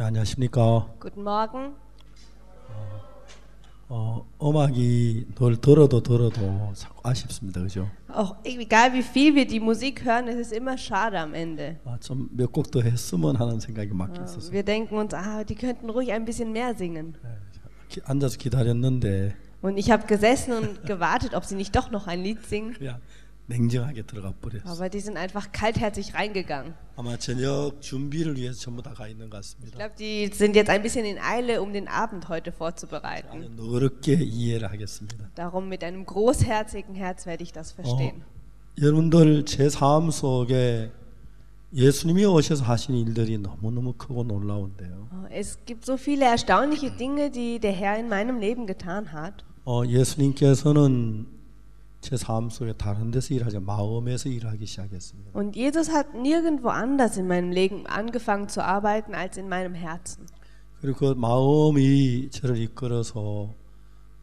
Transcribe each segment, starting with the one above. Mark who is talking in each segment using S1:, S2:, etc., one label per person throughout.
S1: 네, 안녕하십니까.
S2: Guten Morgen.
S1: 어, 음악이 늘 들어도 들어도 자꾸 아쉽습니다. 그죠?
S2: Auch egal wie viel wir die Musik hören, es ist immer schade am Ende.
S1: 아, 좀 몇 곡 더 했으면 하는 생각이 막
S2: Ja,
S1: 있었어요.
S2: Wir denken uns, ah, die könnten ruhig ein bisschen mehr singen.
S1: 기- 앉아서 기다렸는데
S2: Und ich habe gesessen und gewartet, ob sie nicht doch noch ein Lied singen.
S1: 그냥 냉정하게 들어가 버렸어요.
S2: Aber die sind einfach kaltherzig reingegangen.
S1: 아마 저녁 준비를 위해서 전부 다 가 있는 것
S2: Ich
S1: 같습니다.
S2: glaube, die sind jetzt ein bisschen in Eile, um den Abend heute vorzubereiten.
S1: 아주 너그럽게 이해를 하겠습니다.
S2: Darum mit einem großherzigen Herz werde ich das verstehen.
S1: 여러분들 제 삶 속에 예수님이 오셔서 하신 일들이 너무너무 크고 놀라운데요.
S2: Oh, Es gibt so viele erstaunliche Dinge, die der Herr in meinem Leben getan hat.
S1: 어, 예수님께서는 제 삶 속에 다른 데서 일하지 마음에서 일하기 시작했습니다.
S2: Und Jesus hat nirgendwo anders in meinem Leben angefangen zu arbeiten als in meinem Herzen.
S1: 그리고 그 마음이 저를 이끌어서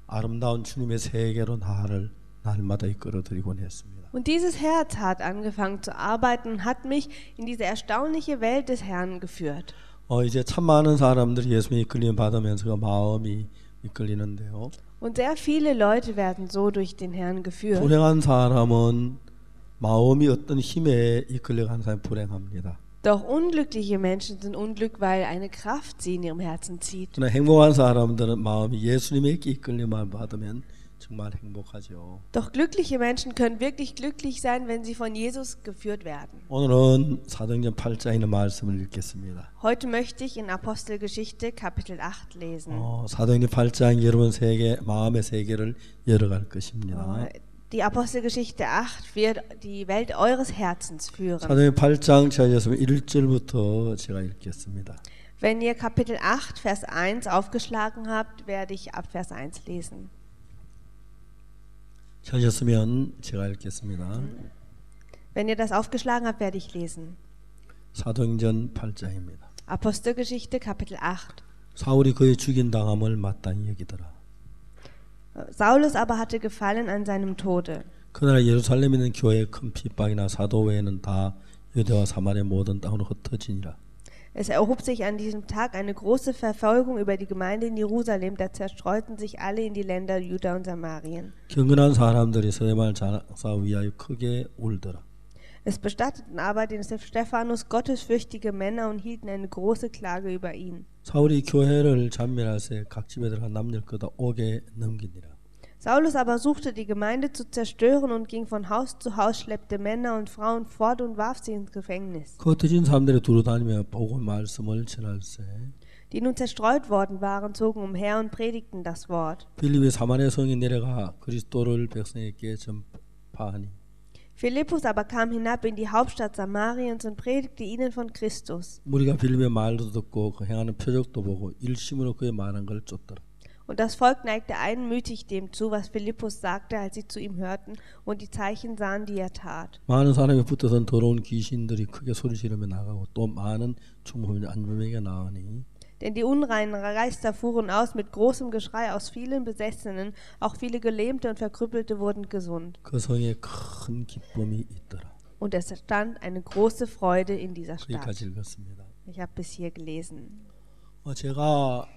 S1: 아름다운 주님의 세계로 나를 날마다 이끌어 드리곤 했습니다.
S2: Und dieses Herz hat angefangen zu arbeiten und hat mich in diese erstaunliche Welt des Herrn geführt.
S1: 어, 이제 참 많은 사람들이 예수님 이끌림 받으면서 그 마음이 이끌리는데요.
S2: Und sehr viele Leute werden so durch den Herrn geführt.
S1: 불행한 사람은 마음이 어떤 힘에 이끌려가는 사람이 불행합니다.
S2: Doch unglückliche Menschen sind unglück, weil eine Kraft sie in ihrem Herzen zieht.
S1: 그러나 행복한 사람들은 마음이 예수님에게 이끌림을 받으면 정말 행복하죠.
S2: Doch glückliche Menschen können wirklich glücklich sein, wenn sie von Jesus geführt werden.
S1: 오늘은 사도행전 8장에 있는 말씀을 읽겠습니다.
S2: Heute möchte ich in Apostelgeschichte Kapitel 8 lesen.
S1: 어, 사도행전 8장 여러분 세계 마음의 세계를 열어갈 것입니다.
S2: Die Apostelgeschichte 8 wird die Welt eures Herzens führen.
S1: 사도행전 8장 찾으셨으면 1절부터 제가 읽겠습니다.
S2: Wenn ihr Kapitel 8, Vers 1 aufgeschlagen habt, werde ich ab Vers 1 lesen.
S1: 찾으셨으면 제가 읽겠습니다.
S2: Wenn ihr das aufgeschlagen habt, werde ich lesen.
S1: 사도행전 8장입니다.
S2: Apostelgeschichte Kapitel 8.
S1: 사울이 그의 죽인 당함을 마땅히 여기더라.
S2: Saulus aber hatte Gefallen an seinem Tode.
S1: 그날 예루살렘에 있는 교회에 큰 핍박이나 사도 외에는 다 유대와 사마리아 모든 땅으로 흩어지니라.
S2: Es erhob sich an diesem Tag eine große Verfolgung über die Gemeinde in Jerusalem, da zerstreuten sich alle in die Länder Juda und Samarien.
S1: 경건한 사람들이 서대말 장사 위하여 크게 울더라.
S2: Es bestatteten aber den Stephanus gottesfürchtige Männer und hielten eine große Klage über ihn.
S1: 사울이 교회를 잔멸하세 각 집에 들어가 남녀를 끄다 옥에 넘기니라.
S2: Saulus aber suchte die Gemeinde zu zerstören und ging von Haus zu Haus, schleppte Männer und Frauen fort und warf sie ins Gefängnis.
S1: 그 흩어진 사람들이 두루 다니며 복음 말씀을 전할세.
S2: Die nun zerstreut worden waren, zogen umher und predigten das Wort.
S1: 빌립이 사마리아 성에 내려가 그리스도를 백성에게 전파하니
S2: Philippus aber kam hinab in die Hauptstadt Samariens und predigte ihnen von Christus.
S1: 우리가 빌립의 말도 듣고 그 행하는 표적도 보고 일심으로 그의 말한 걸 쫓더라.
S2: Und das Volk neigte einmütig dem zu, was Philippus sagte, als sie zu ihm hörten und die Zeichen sahen, die er tat.
S1: 많은 사람이 붙어선 더러운 귀신들이 크게 소리지르며 나가고 또 많은 충분히 안전하게 나으니
S2: Denn die unreinen Geister fuhren aus mit großem Geschrei aus vielen Besessenen, auch viele Gelähmte und Verkrüppelte wurden gesund.
S1: 그 성에 큰 기쁨이 있더라.
S2: Und es stand eine große Freude in dieser Stadt.
S1: 여기까지 읽었습니다.
S2: Ich habe bis hier gelesen.
S1: 어, 제가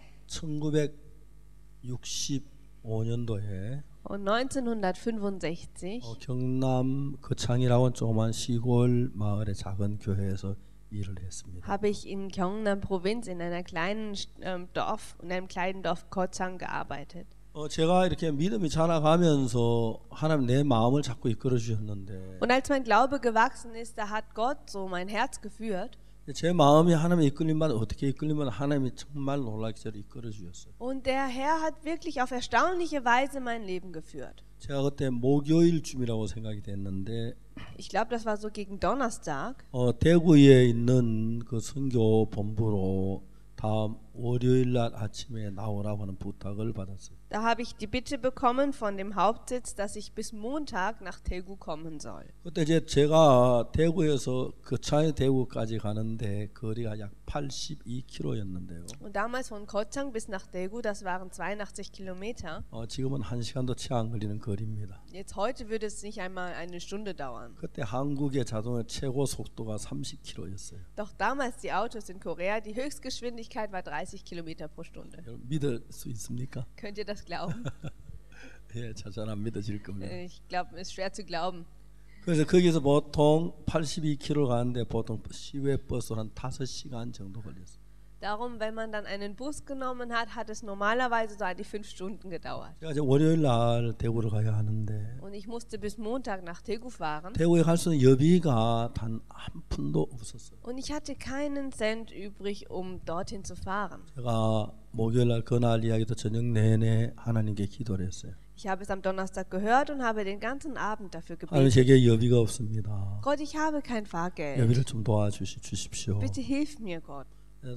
S1: 1965년도에
S2: Und 1965
S1: 어, 경남 거창이라고 조그만 시골 마을의 작은 교회에서 일을 했습니다.
S2: habe ich in Gyeongnam Provinz in einer kleinen ähm, Dorf, in einem kleinen Dorf Kochang gearbeitet.
S1: 어, 제가 이렇게 믿음이 자라가면서 하나님 내 마음을 자꾸 이끌어 주셨는데
S2: Und als mein Glaube gewachsen ist, da hat Gott so mein Herz geführt.
S1: 제 마음이 하나님의 이끌림만 어떻게 이끌리면 하나님이 정말 놀랍게 저를 이끌어 주셨어요.
S2: Und der Herr hat wirklich auf erstaunliche Weise mein Leben geführt.
S1: 제가 그때 목요일쯤이라고 생각이 됐는데
S2: Ich glaube, das war so gegen Donnerstag.
S1: 어, 대구에 있는 그 선교 본부로 다음 월요일 날 아침에 나오라고 하는 부탁을 받았어요.
S2: Da habe ich die Bitte bekommen von dem Hauptsitz, dass ich bis Montag nach Daegu kommen soll.
S1: 그때 이제 제가 대구에서 거창 대구까지 가는데 거리가 약 82km였는데요.
S2: Und damals von Kochang bis nach Daegu, das waren 82 Kilometer.
S1: 어, 지금은 한 시간도 채 안 걸리는 거리입니다.
S2: Jetzt heute würde es nicht einmal eine Stunde dauern.
S1: 그때 한국의 자동의 최고 속도가 30km였어요.
S2: Doch damals die Autos in Korea, die Höchstgeschwindigkeit war 30 Kilometer pro Stunde.
S1: 여러분 믿을 수 있습니까?
S2: Könnt ihr das glauben?
S1: 예, 잘 안 믿어질 겁니다.
S2: Äh, ich glaube, es ist schwer zu glauben.
S1: 그래서 거기서 보통 82km 가는데 보통 시외 버스로 한 5시간 정도 걸렸어요.
S2: Darum, wenn man dann einen Bus genommen hat, hat es normalerweise so an die fünf Stunden gedauert. Und ich musste bis Montag nach Daegu fahren. Und ich hatte keinen Cent übrig, um dorthin zu fahren.
S1: 제가 목요일 날 그날 이야기도 저녁 내내 하나님께 기도를 했어요.
S2: Ich habe es am Donnerstag gehört und habe den ganzen Abend dafür
S1: 하나님
S2: gebetet.
S1: 제게 여비가 없습니다.
S2: Gott, ich habe kein Fahrgeld.
S1: 여비를 좀 도와주십시오.
S2: Bitte hilf mir, Gott.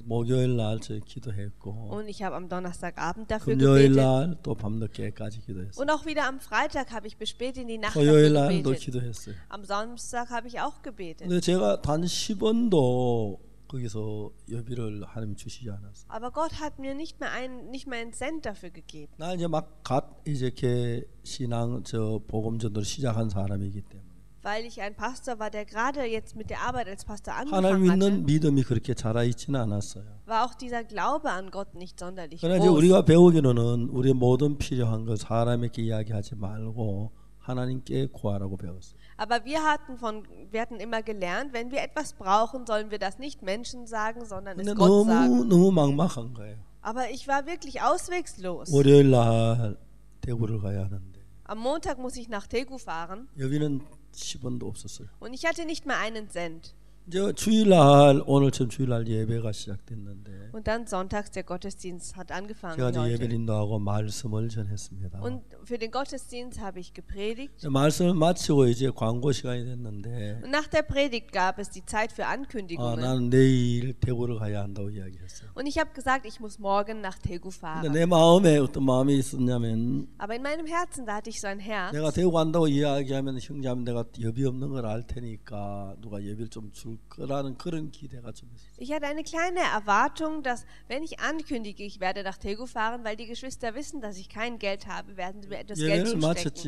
S1: 목요일 날 저 기도했고
S2: Und ich habe am Donnerstagabend dafür
S1: 금요일
S2: gebetet.
S1: 날 또 밤늦게까지 기도했어요.
S2: Und auch wieder am Freitag habe ich bis spät in die Nacht
S1: 토요일
S2: dafür
S1: 날도
S2: gebetet.
S1: 기도했어요.
S2: Am Samstag habe ich auch gebetet.
S1: 근데 제가 단 10원도 거기서 여비를 하나님 주시지 않았어요.
S2: Aber Gott hat mir nicht mehr einen, nicht mehr einen Cent dafür gegeben.
S1: 나 이제 막갓 이제 개 신앙 저 복음 전도를 시작한 사람이기 때문에
S2: Weil ich ein Pastor war, der gerade jetzt mit der Arbeit als Pastor
S1: 하나님
S2: angefangen hatte,
S1: 믿는 믿음이 그렇게 자라 있지는 않았어요.
S2: war auch dieser Glaube an Gott nicht sonderlich
S1: 그러나 이제
S2: groß.
S1: 우리가 배우기로는 우리의 모든 필요한 걸 사람에게 이야기하지 말고 하나님께 구하라고 배웠어요.
S2: Aber wir hatten, von, wir hatten immer gelernt, wenn wir etwas brauchen, sollen wir das nicht Menschen sagen, sondern es
S1: 근데
S2: Gott sagen.
S1: 너무 너무 막막한 거예요.
S2: Aber ich war wirklich auswegslos.
S1: 월요일 날 대구를 가야 하는데
S2: Am Montag muss ich nach Daegu fahren
S1: 여기는 10원도 없었어요.
S2: und ich hatte nicht mehr einen Cent.
S1: 이제 주일날 오늘처럼 주일날 예배가 시작됐는데
S2: Und dann sonntags der Gottesdienst hat angefangen. heute.
S1: 예배를 인도하고 말씀을 전했습니다.
S2: Und für den Gottesdienst habe ich gepredigt.
S1: 말씀을 마치고 이제 광고 시간이 됐는데
S2: Und nach der Predigt gab es die Zeit für
S1: 아,
S2: Ankündigungen.
S1: 나는 내일 대구를 가야 한다고 이야기했어요.
S2: Und ich habe gesagt, ich muss morgen nach Daegu
S1: 근데
S2: fahren.
S1: 내 마음에 어떤 마음이 있었냐면
S2: Aber in meinem Herzen, da hatte ich so ein Herz.
S1: 내가 대구 간다고 이야기하면 형제하면 내가 예비 없는 걸 알 테니까 누가 예비를 좀 줄
S2: Ich hatte eine kleine Erwartung, dass wenn ich ankündige, ich werde nach Tegu fahren, weil die Geschwister wissen, dass ich kein Geld habe, werden sie mir etwas Geld zustecken.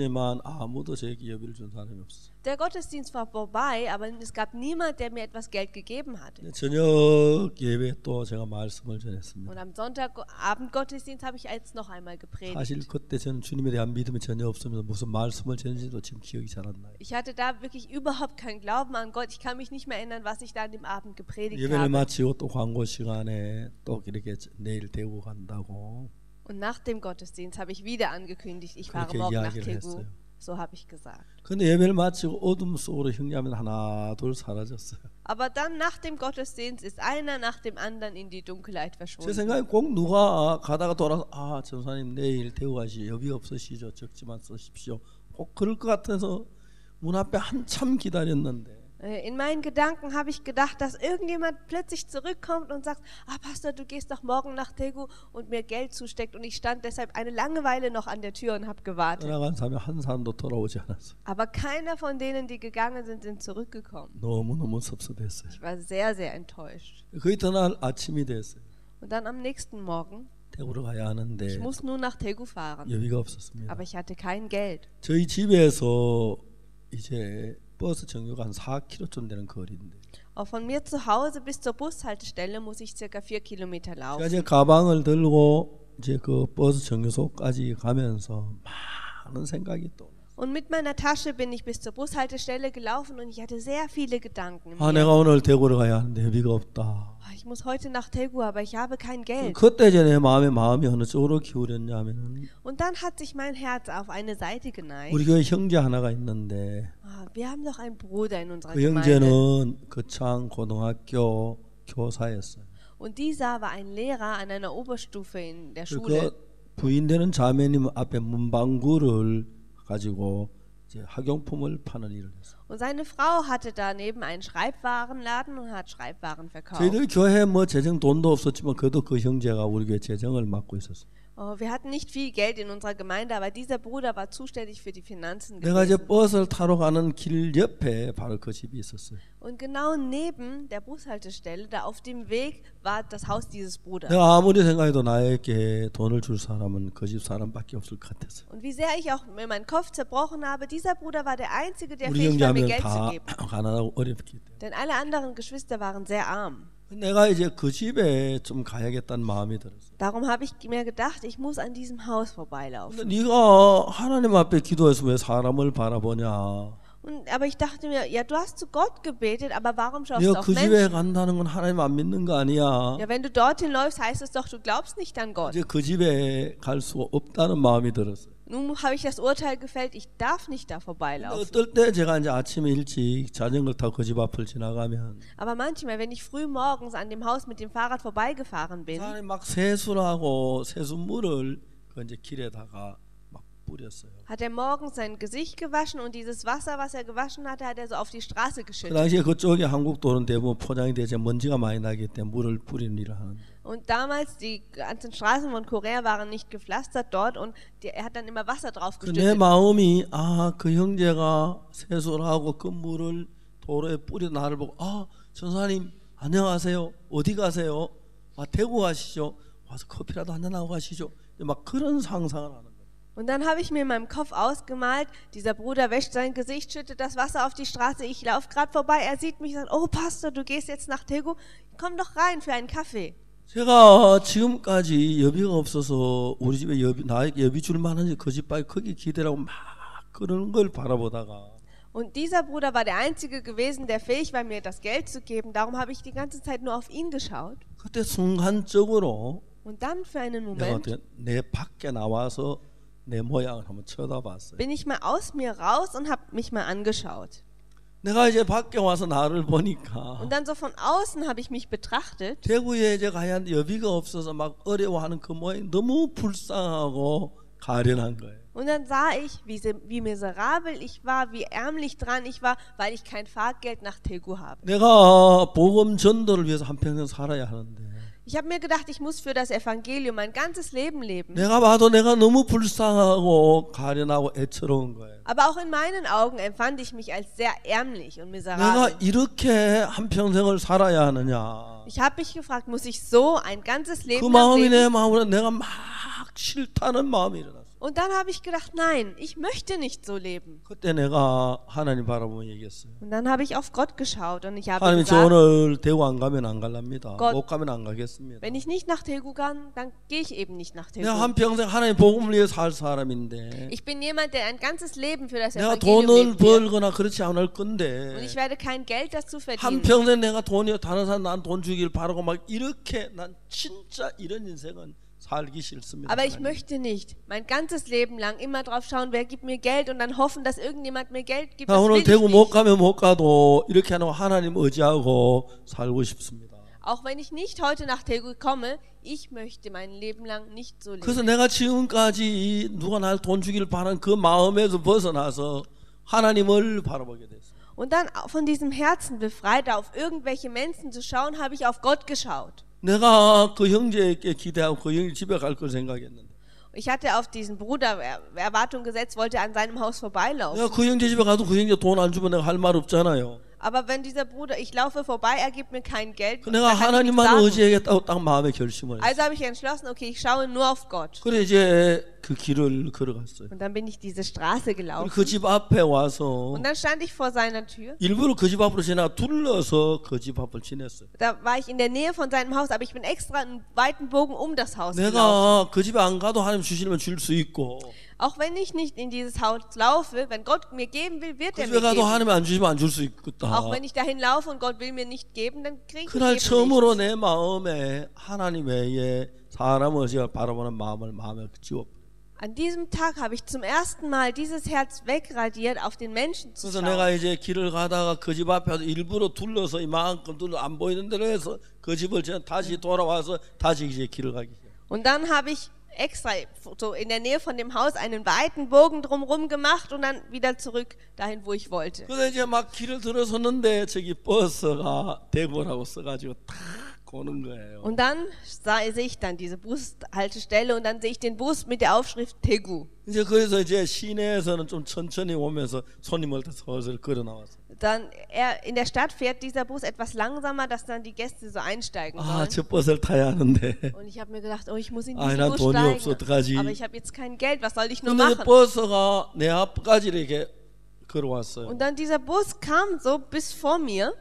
S1: 마쳤지만 아무도 제게 예비를 준 사람이 없었어요.
S2: Der Gottesdienst war vorbei, aber es gab niemand, der mir etwas Geld gegeben hatte.
S1: 근데 저녁 예배 또 제가 말씀을 전했습니다.
S2: Und am Sonntagabend Gottesdienst habe ich jetzt noch einmal gepredigt.
S1: 사실 그때 저는 주님에 대한 믿음이 전혀 없으면서 무슨 말씀을 전했는지도 지금 기억이 잘 안 나요.
S2: Ich hatte da wirklich überhaupt keinen Glauben an Gott. Ich kann mich nicht mehr erinnern, was ich da an dem Abend gepredigt
S1: 예배를
S2: habe.
S1: 마치고 또 광고 시간에 또 이렇게 내일 대구 간다고
S2: Und nach dem Gottesdienst habe ich wieder angekündigt, ich fahre
S1: 그렇게
S2: morgen nach
S1: 이야기를
S2: Daegu.
S1: 했어요.
S2: So habe ich gesagt.
S1: 근데 예배를 마치고 어둠 속으로 형제하면 하나 둘 사라졌어요.
S2: Aber dann nach dem Gottesdienst ist einer nach dem anderen in die Dunkelheit
S1: 제
S2: verschwunden.
S1: 생각에 꼭 누가 가다가 돌아서 아 전사님 내일 대구 가시 여비 없으시죠 적지만 쓰십시오. 꼭 그럴 것 같아서 문 앞에 한참 기다렸는데
S2: Äh, In meinen Gedanken habe ich gedacht, dass irgendjemand plötzlich zurückkommt und sagt, ah Pastor, du gehst doch morgen nach Daegu und mir Geld zusteckt. Und ich stand deshalb eine Langeweile noch an der Tür und habe gewartet.
S1: 떠나간 사람이 한 사람도 돌아오지 않았어요.
S2: Aber keiner von denen, die gegangen sind, sind zurückgekommen.
S1: 너무 너무 섭섭했어요.
S2: Ich war sehr, sehr enttäuscht.
S1: 그 이튿날 아침이 됐어요.
S2: Und dann am nächsten Morgen,
S1: 대구로 가야 하는데
S2: ich muss nun nach Daegu fahren.
S1: 여비가 없었습니다.
S2: Aber ich hatte kein Geld.
S1: 저희 집에서 이제 버스 정류가 한 4km쯤 되는 거리인데
S2: Auch von mir zu Hause bis zur Bushaltestelle muss ich circa vier Kilometer
S1: 제가
S2: laufen.
S1: 이제 가방을 들고 이제 그 버스 정류소까지 가면서 많은 생각이 또
S2: Und mit meiner Tasche bin ich bis zur Bushaltestelle gelaufen und ich hatte sehr viele Gedanken. in
S1: 아,
S2: mir.
S1: 내가 오늘 대구로 가야 하는데 여비가 없다.
S2: Ah, Ich muss heute nach Daegu, aber ich habe kein Geld.
S1: 그때 이제 내 마음의 마음이 어느 쪽으로 기울였냐면은
S2: Und dann hat sich mein Herz auf eine Seite geneigt.
S1: 우리 교회 형제 하나가 있는데
S2: Ah, Wir haben doch einen Bruder in unserer
S1: 그
S2: Gemeinde.
S1: 형제는 거창 고등학교 교사였어요.
S2: Und dieser war ein Lehrer an einer Oberstufe in der
S1: 그리고
S2: Schule.
S1: 그 부인되는 자매님 앞에 문방구를 가지고 이제 학용품을 파는 일을 했어요.
S2: Und seine Frau hatte daneben einen Schreibwarenladen und hat Schreibwaren verkauft.
S1: 저희들 교회 뭐 재정 돈도 없었지만 그래도 그 형제가 우리 교회 재정을 맡고 있었어요.
S2: Oh, wir hatten nicht viel Geld in unserer Gemeinde, aber dieser Bruder war zuständig für die Finanzen.
S1: 내가 이제
S2: Gewesen.
S1: 버스를 타러 가는 길 옆에 바로 그 집이 있었어요.
S2: Und genau neben der Bushaltestelle, da auf dem Weg, war das Haus dieses Bruders.
S1: 내가 아무리 생각해도 나에게 돈을 줄 사람은 그 집 사람밖에 없을 것 같았어요.
S2: Und wie sehr ich auch mir meinen Kopf zerbrochen habe, dieser Bruder war der Einzige, der
S1: 우리
S2: fähig war, mir
S1: 형제하면
S2: Geld zu
S1: 다
S2: geben.
S1: 가난하고 어렵기 때문에.
S2: Denn alle anderen Geschwister waren sehr arm.
S1: 내가 이제 그 집에 좀 가야겠다는 마음이 들었어요.
S2: Darum habe ich mir gedacht, ich muss an diesem Haus vorbeilaufen.
S1: 근데 네가 하나님 앞에 기도해서 왜 사람을 바라보냐?
S2: Und, aber ich dachte mir, ja, du hast zu Gott gebetet, aber warum schaust du
S1: 네가
S2: auf
S1: 그 집에
S2: Menschen?
S1: 간다는 건 하나님 안 믿는 거 아니야?
S2: Ja, wenn du dorthin läufst, heißt es doch, du glaubst nicht an Gott.
S1: 이제 그 집에 갈 수 없다는 마음이 들었어요.
S2: Nun habe ich das Urteil gefällt, ich darf nicht da
S1: 근데
S2: vorbeilaufen.
S1: 어떨 때 제가 이제 아침에 일찍 자전거 타고 그 집 앞을 지나가면
S2: Aber manchmal, wenn ich früh morgens an dem Haus mit dem Fahrrad vorbeigefahren bin,
S1: 사람이 막 세수하고 세수물을 그 이제 길에다가 막 뿌렸어요.
S2: hat er morgens sein Gesicht gewaschen und dieses Wasser, was er gewaschen hatte, hat er so auf die Straße
S1: 그
S2: geschüttet.
S1: 당시에 그쪽에 한국 도는 대부분 포장이 되지 먼지가 많이 나기 때문에 물을 뿌리는 일을 하는데
S2: Und damals, die ganzen Straßen von Korea waren nicht gepflastert dort und die, er hat dann immer Wasser drauf
S1: 그 내
S2: geschüttet.
S1: 마음이 아 그 형제가 세수를 하고 그 물을 도로에 뿌려 나를 보고 아 전사님 안녕하세요 어디 가세요 아 대구 가시죠 와서 커피라도 한잔 하고 가시죠 막 그런 상상을 하는 거예요.
S2: Und dann habe ich mir in meinem Kopf ausgemalt, dieser Bruder wäscht sein Gesicht, schüttet das Wasser auf die Straße, ich laufe gerade vorbei, er sieht mich und sagt, oh Pastor, du gehst jetzt nach Tego, komm doch rein für einen Kaffee.
S1: 제가 지금까지 여비가 없어서 우리 집에 여비 나에게 여비 줄 만한 그집 빨리 거기 기대라고 막 그러는 걸 바라보다가
S2: Und dieser Bruder war der Einzige gewesen, der fähig war, mir das Geld zu geben. Darum habe ich die ganze Zeit nur auf ihn geschaut.
S1: 그때 순간적으로
S2: Und dann für einen
S1: 내가
S2: Moment
S1: 어떻게 내 밖에 나와서 내 모양을 한번 쳐다봤어요.
S2: bin ich mal aus mir raus und habe mich mal angeschaut. Und dann so von außen habe ich mich betrachtet.
S1: 대구에 이제 가야 하는데 여비가 없어서 막 어려워하는 그 모양이 너무 불쌍하고 가련한 거예요.
S2: Und dann sah ich, wie, se- wie miserabel ich war, wie ärmlich dran ich war, weil ich kein Fahrgeld nach Tegu habe.
S1: 내가 복음 전도를 위해서 한평생 살아야 하는데
S2: Ich habe mir gedacht, ich muss für das Evangelium mein ganzes Leben leben.
S1: 내가 봐도 내가 너무 불쌍하고 가련하고 애처로운 거예요.
S2: Aber auch in meinen Augen empfand ich mich als sehr ärmlich und
S1: 내가
S2: miserabel.
S1: 이렇게 한평생을 살아야 하느냐.
S2: Ich habe mich gefragt, muss ich so ein ganzes
S1: 그
S2: Leben lang
S1: 마음이
S2: leben?
S1: 내 마음으로 내가 막 싫다는 마음이 일어났어.
S2: Und dann habe ich gedacht, nein, ich möchte nicht so leben.
S1: 그때 내가 하나님 바라보며 얘기했어요.
S2: Und dann habe ich auf Gott geschaut und ich habe
S1: 하나님 저
S2: gesagt,
S1: 오늘 대구 안 가면 안 갈랍니다.
S2: 것-
S1: 못 가면 안 가겠습니다.
S2: wenn ich nicht nach Tegu kann, dann gehe ich eben nicht nach Tegu.
S1: 내가 한평생 하나님 복음을 위해 살 사람인데
S2: Ich bin jemand, der ein ganzes Leben für das
S1: 내가
S2: Evangelium
S1: 돈을
S2: lebt. wird.
S1: 벌거나 그렇지 않을
S2: Und
S1: 건데
S2: ich werde kein Geld dazu verdienen.
S1: 한평생 내가 돈이 다른 사람 난 돈 주길 바라고 막 이렇게 난 진짜 이런 인생은 살기 싫습니다.
S2: Aber ich
S1: 하나님.
S2: möchte nicht mein ganzes Leben lang immer drauf schauen, wer gibt mir Geld und dann hoffen, dass irgendjemand mir Geld gibt.
S1: 나
S2: Das will
S1: 오늘
S2: ich
S1: 대구 못
S2: nicht.
S1: 가면 못 가도 이렇게 하는 하나님 의지하고 살고 싶습니다.
S2: Auch wenn ich nicht heute nach Tegu komme, ich möchte mein Leben lang nicht so leben.
S1: 그래서 내가 지금까지 누가 날 돈 주길 바라는 그 마음에서 벗어나서 하나님을 바라보게 됐어요.
S2: Und dann von diesem Herzen befreit, auf irgendwelche Menschen zu schauen, habe ich auf Gott geschaut.
S1: 내가 그 형제에게 기대하고 그 형제 집에 갈 걸 생각했는데
S2: Ich hatte auf diesen Bruder Er- Erwartung gesetzt, wollte an seinem Haus vorbeilaufen.
S1: 내가 그 형제 집에 가도 그 형제 돈 안 주면 내가 할 말 없잖아요.
S2: Aber wenn dieser Bruder, ich laufe vorbei, er gibt mir kein Geld.
S1: 그
S2: dann
S1: 내가
S2: kann ich nichts
S1: 하나님만
S2: sagen.
S1: 의지하겠다고 딱 마음에 결심을 했어요.
S2: Also habe ich entschlossen, okay, ich schaue nur auf Gott.
S1: 그래 이제 그 길을 걸어갔어요.
S2: Und dann bin ich diese Straße gelaufen.
S1: 그 집 앞에 와서
S2: Und dann stand ich vor seiner Tür.
S1: 일부러 그 집 앞으로 지나 둘러서 그 집 앞을 지냈어요.
S2: Da war ich in der Nähe von seinem Haus, aber ich bin extra einen weiten Bogen um das Haus gelaufen.
S1: 내가 그 집에 안 가도 하나님 주시면 줄 수 있고
S2: Auch wenn ich nicht in dieses Haus laufe, wenn Gott mir geben will, wird
S1: 그
S2: er
S1: 집에
S2: mir
S1: 가도
S2: geben.
S1: 하나님 안 주시면 안 줄 수 있겠다.
S2: Auch wenn ich dahin laufe und Gott will mir nicht geben, dann kriege ich
S1: 그날
S2: eben
S1: 처음으로
S2: nichts.
S1: 내 마음에 하나님 외에 사람을 제가 바라보는 마음을 마음에 지워.
S2: An diesem Tag habe ich zum ersten Mal dieses Herz wegradiert, auf den Menschen zu
S1: 그래서
S2: schauen.
S1: 내가 이제 길을 가다가 그 집 앞에 와서 일부러 둘러서 이만큼 둘러 안 보이는 데로 해서 그 집을 제가 다시 돌아와서 다시 이제 길을 가기 시작.
S2: Und dann habe ich extra so in der Nähe von dem Haus einen weiten Bogen drumherum gemacht und dann wieder zurück dahin, wo ich wollte.
S1: 그래서 이제 막 길을 들어섰는데 저기 버스가 대구라고 써가지고 탁 오는 거예요.
S2: Und dann sah, sehe ich dann diese Bushaltestelle und dann sehe ich den Bus mit der Aufschrift Tegu.
S1: 이제 거기서 이제 시내에서는 좀 천천히 오면서 손님을 다 서서 걸어 나왔어.
S2: Dann er, in der Stadt fährt dieser Bus etwas langsamer, dass dann die Gäste so einsteigen
S1: 아,
S2: sollen.
S1: 저 버스를 타야 하는데.
S2: Und ich habe mir gedacht, oh, ich muss in
S1: 아,
S2: diesen
S1: 난
S2: Bus
S1: 돈이 없어,
S2: steigen.
S1: 어떡하지?
S2: Aber ich habe jetzt kein Geld, was soll ich nur
S1: 근데 그
S2: machen?
S1: 버스가 내 앞까지 이렇게 걸어왔어요.
S2: Und dann dieser Bus kam so bis vor mir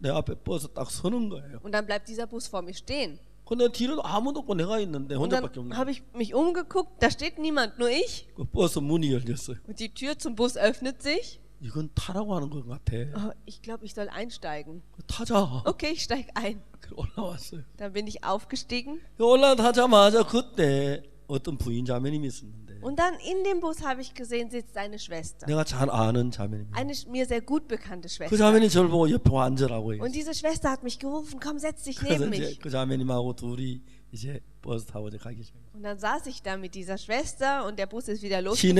S1: 내 앞에 버스 딱 서는 거예요.
S2: und dann bleibt dieser Bus vor mir stehen.
S1: 근데 뒤로 아무도 없고 내가 있는데
S2: Und dann
S1: 혼자밖에 없는
S2: habe
S1: 거예요.
S2: ich mich umgeguckt, da steht niemand, nur ich.
S1: 그 버스 문이 열렸어요.
S2: Und die Tür zum Bus öffnet sich.
S1: 이건 타라고 하는 것 같아.
S2: Oh, ich glaube, ich soll einsteigen.
S1: 타자.
S2: Okay, ich steige ein.
S1: 그래 올라왔어요.
S2: Dann bin ich aufgestiegen.
S1: 올라타자마자 그때 어떤 부인 자매님이 있었는데
S2: Und dann in dem Bus habe ich gesehen, sitzt eine Schwester.
S1: 내가 잘 아는 자매님.
S2: Eine sch- mir sehr gut bekannte
S1: 그
S2: Schwester.
S1: 자매님 저를 보고 옆에 앉으라고 해요.
S2: Und diese Schwester hat mich gerufen, komm, setz dich
S1: 그래서
S2: neben
S1: 이제
S2: mich.
S1: 그 자매님하고 둘이
S2: und dann saß ich da mit dieser Schwester und der Bus ist wieder losgefahren.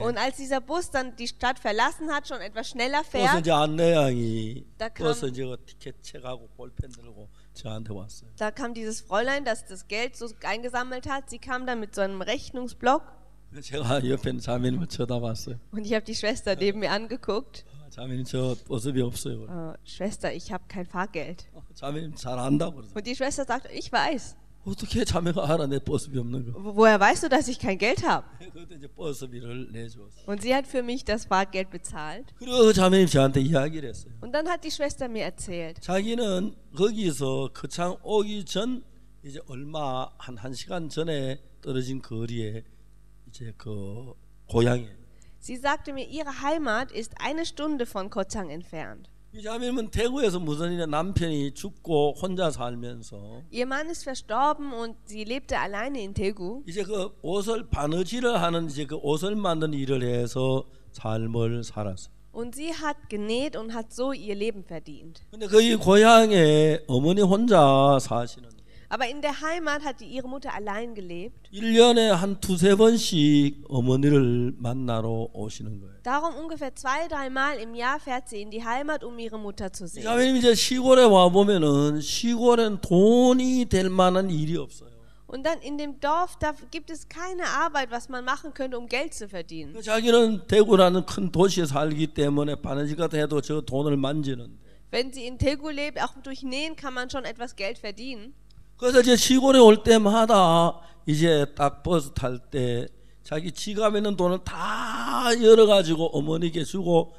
S2: Und als dieser Bus dann die Stadt verlassen hat, schon etwas schneller fährt,
S1: da kam,
S2: da kam dieses Fräulein, das das Geld so eingesammelt hat, sie kam dann mit so einem Rechnungsblock. Und ich habe die Schwester neben mir angeguckt. Ah, Schwester, ich habe kein Fahrgeld.
S1: 어, 자매님 잘 안다고 그러죠.
S2: Und die Schwester sagt, ich weiß.
S1: 어떻게 자매가 알아 내 버스비 없는 거?
S2: Wo- Woher weißt du, dass ich kein Geld habe?
S1: 그때 이제 버스비를 내주었어요.
S2: Und sie hat für mich das Fahrgeld bezahlt.
S1: 그리고 그 자매님 저한테 이야기를 했어요.
S2: Und dann hat die Schwester mir erzählt,
S1: 자기는 거기서 거창 오기 전 이제 얼마 한 한 시간 전에 떨어진 거리에 이제 그 고향이에요.
S2: sie sagte mir, ihre Heimat ist eine Stunde von Kochang entfernt.
S1: 이 자매님은 대구에서 무슨 일이냐 남편이 죽고 혼자 살면서
S2: Ihr Mann ist verstorben und sie lebte alleine in Daegu.
S1: 이제 그 옷을 바느질을 하는 이제 그 옷을 만드는 일을 해서 삶을 살았어요.
S2: Und sie hat genäht und hat so ihr Leben verdient.
S1: 근데 거기 고향에 어머니 혼자 사시는
S2: Aber in der Heimat hatte ihre Mutter allein gelebt.
S1: 1년에 한 두세 번씩 어머니를 만나러 오시는 거예요.
S2: Darum ungefähr zwei, dreimal im Jahr fährt sie in die Heimat, um ihre Mutter zu
S1: 이
S2: sehen.
S1: 자매님 이제 시골에 와 보면은 시골엔 돈이 될 만한 일이 없어요.
S2: Und dann in dem Dorf, da gibt es keine Arbeit, was man machen könnte, um Geld zu verdienen.
S1: 자기는 대구라는 큰 도시에 살기 때문에 바느질 같은 해도 저 돈을 만지는데.
S2: Wenn sie in Daegu lebt, auch durch Nähen kann man schon etwas Geld verdienen.
S1: 그래서 이제 시골에 올 때마다 이제 딱 버스 탈 때 자기 지갑에 있는 돈을 다 열어가지고 어머니께 주고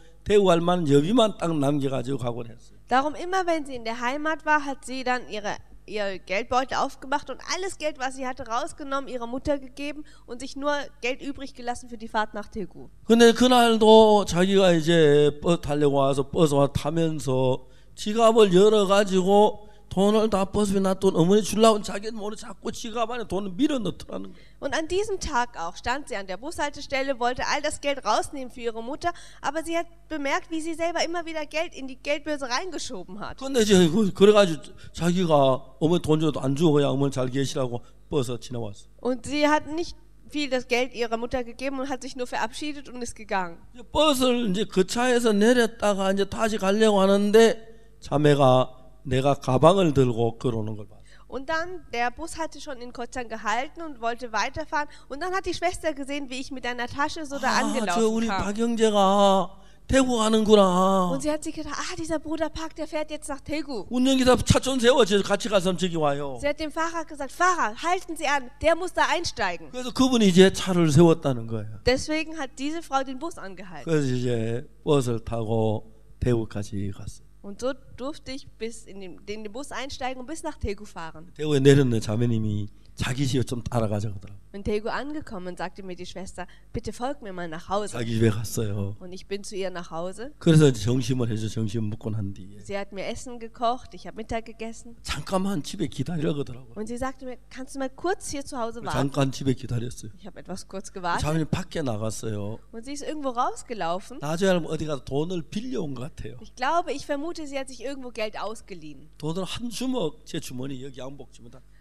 S1: 갈 만한 여비만 딱 남겨가지고 가곤 했어요.
S2: Darum immer, wenn sie in der Heimat war, hat sie dann ihre ihr Geldbeutel aufgemacht und alles Geld, was sie hatte, rausgenommen, ihrer Mutter gegeben und sich nur Geld übrig gelassen für die Fahrt nach Daegu.
S1: 근데 그날도 자기가 이제 버스 타려고 와서 버스와 타면서 지갑을 열어 가지고 돈을 다 버스에 놔둔 어머니 주려고 자기는 모르 자꾸 지갑 안에 돈을 밀어 넣더라는 거예요.
S2: Und an diesem Tag auch stand sie an der Bushaltestelle, wollte all das Geld rausnehmen für ihre Mutter, aber sie hat bemerkt, wie sie selber immer wieder Geld in die Geldbörse reingeschoben hat.
S1: 근데 이제 그- 그래가지고 자기가 어머니 돈 줘도 안 주고 그냥 어머니 잘 계시라고 버스 지나왔어.
S2: Und sie hat nicht viel das Geld ihrer Mutter gegeben und hat sich nur verabschiedet und ist gegangen.
S1: 이제 버스를 이제 그 차에서 내렸다가 이제 다시 가려고 하는데 자매가 내가 가방을 들고 걸어오는 걸 봤어.
S2: Und dann, der Bus hatte schon in Kotzang gehalten und wollte weiterfahren. Und dann hat die Schwester gesehen, wie ich mit einer Tasche so da
S1: 아, 저
S2: angelaufen
S1: 우리
S2: kam.
S1: 박영재가 대구 가는구나.
S2: Und sie hat sich gedacht, ah, dieser Bruder Park, der fährt jetzt nach Daegu.
S1: 운전기사 차 좀 세워. 저 같이 가서 저기 와요.
S2: Sie hat dem Fahrer gesagt, Fahrer, halten Sie an, der muss da einsteigen.
S1: 그래서 그분이 이제 차를 세웠다는 거예요.
S2: Deswegen hat diese Frau den Bus angehalten.
S1: 그래서 이제 버스를 타고 대구까지 갔어요.
S2: Und so durfte ich bis in den, in den Bus einsteigen und bis nach Daegu fahren.
S1: 대구에 내렸는 자매님이 자기 집에 좀 따라가자 그러더라고.
S2: In Daegu angekommen, sagte mir die Schwester, bitte folg mir mal nach Hause.
S1: 자기 집에 갔어요.
S2: Und ich bin zu ihr nach Hause.
S1: 그래서 이제 점심을 해서 점심 먹고 난 뒤에
S2: Sie hat mir Essen gekocht, ich habe Mittag gegessen.
S1: 잠깐만 집에 기다려 그러더라고.
S2: Und sie sagte mir, kannst du mal kurz hier zu Hause warten?
S1: 잠깐 집에 기다렸어요.
S2: Ich habe etwas kurz gewartet.
S1: 자매님 밖에 나갔어요.
S2: Und sie ist irgendwo rausgelaufen.
S1: 나중에 알면 어디 가서 돈을 빌려온 것 같아요.
S2: Ich glaube, ich vermute, sie hat sich irgendwo Geld ausgeliehen.
S1: 돈을 한 주먹 제 주머니 여기 양복 주면 다 쑥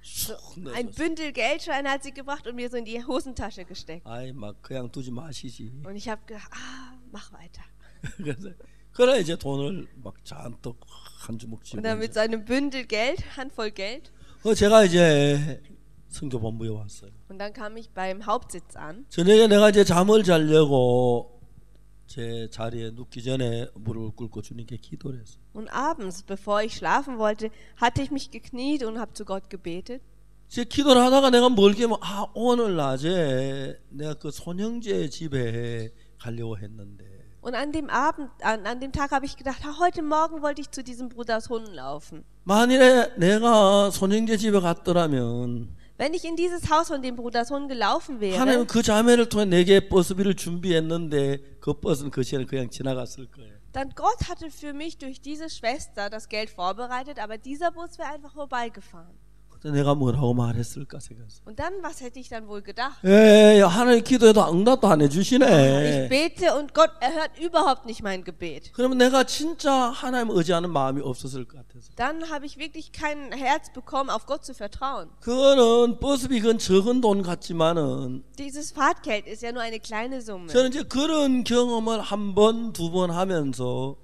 S2: Ein
S1: 내줬어.
S2: Bündel Geldscheine hat sie gebracht und mir so in die Hosentasche gesteckt.
S1: 아이 막 그냥 두지 마시지.
S2: Und ich habe gedacht, ah, mach weiter.
S1: 그래서 그래 이제 돈을 막 잔뜩 한 주먹 쥐고
S2: Und dann mit
S1: 이제.
S2: so einem Bündel Geld, Handvoll Geld.
S1: 어, 제가 이제 선교 본부에 왔어요.
S2: Und dann kam ich beim Hauptsitz an.
S1: 저녁에 내가 이제 잠을 자려고 제 자리에 눕기 전에 무릎을 꿇고 주님께 기도를 했어요.
S2: Und abends, bevor ich schlafen wollte, hatte ich mich gekniet und habe zu Gott gebetet.
S1: 제 기도를 하다가 내가 멀게 뭐, 아 오늘 낮에 내가 그 손형제 집에 가려고 했는데
S2: Und an dem Abend, an, an dem Tag habe ich gedacht, ah, heute Morgen wollte ich zu diesem Bruders Hunden laufen.
S1: 만일에 내가 손형제 집에 갔더라면
S2: Wenn ich in dieses Haus von dem Bruders Hund gelaufen wäre,
S1: 하나님은 그 자매를 통해 내게 버스비를 준비했는데 그 버스는 그 시간에 그냥 지나갔을 거예요.
S2: dann Gott hatte für mich durch diese Schwester das Geld vorbereitet, aber dieser Bus wäre einfach vorbeigefahren.
S1: 내가 뭐라고 말했을까 생각했어요.
S2: Und dann, was hätte ich dann wohl gedacht?
S1: 에이 하나님 기도해도 응답도 안
S2: Ich
S1: 해주시네.
S2: bete und Gott erhört überhaupt nicht mein Gebet.
S1: 그러면 내가 진짜 하나님 의지하는 마음이 없었을 것 같아서.
S2: Dann habe ich wirklich kein Herz bekommen, auf Gott zu vertrauen.
S1: 그거는 버스비 그건 적은 돈 같지만은
S2: Dieses Fahrtgeld ist ja nur eine kleine Summe.
S1: 저는 이제 그런 경험을 한 번, 두 번 하면서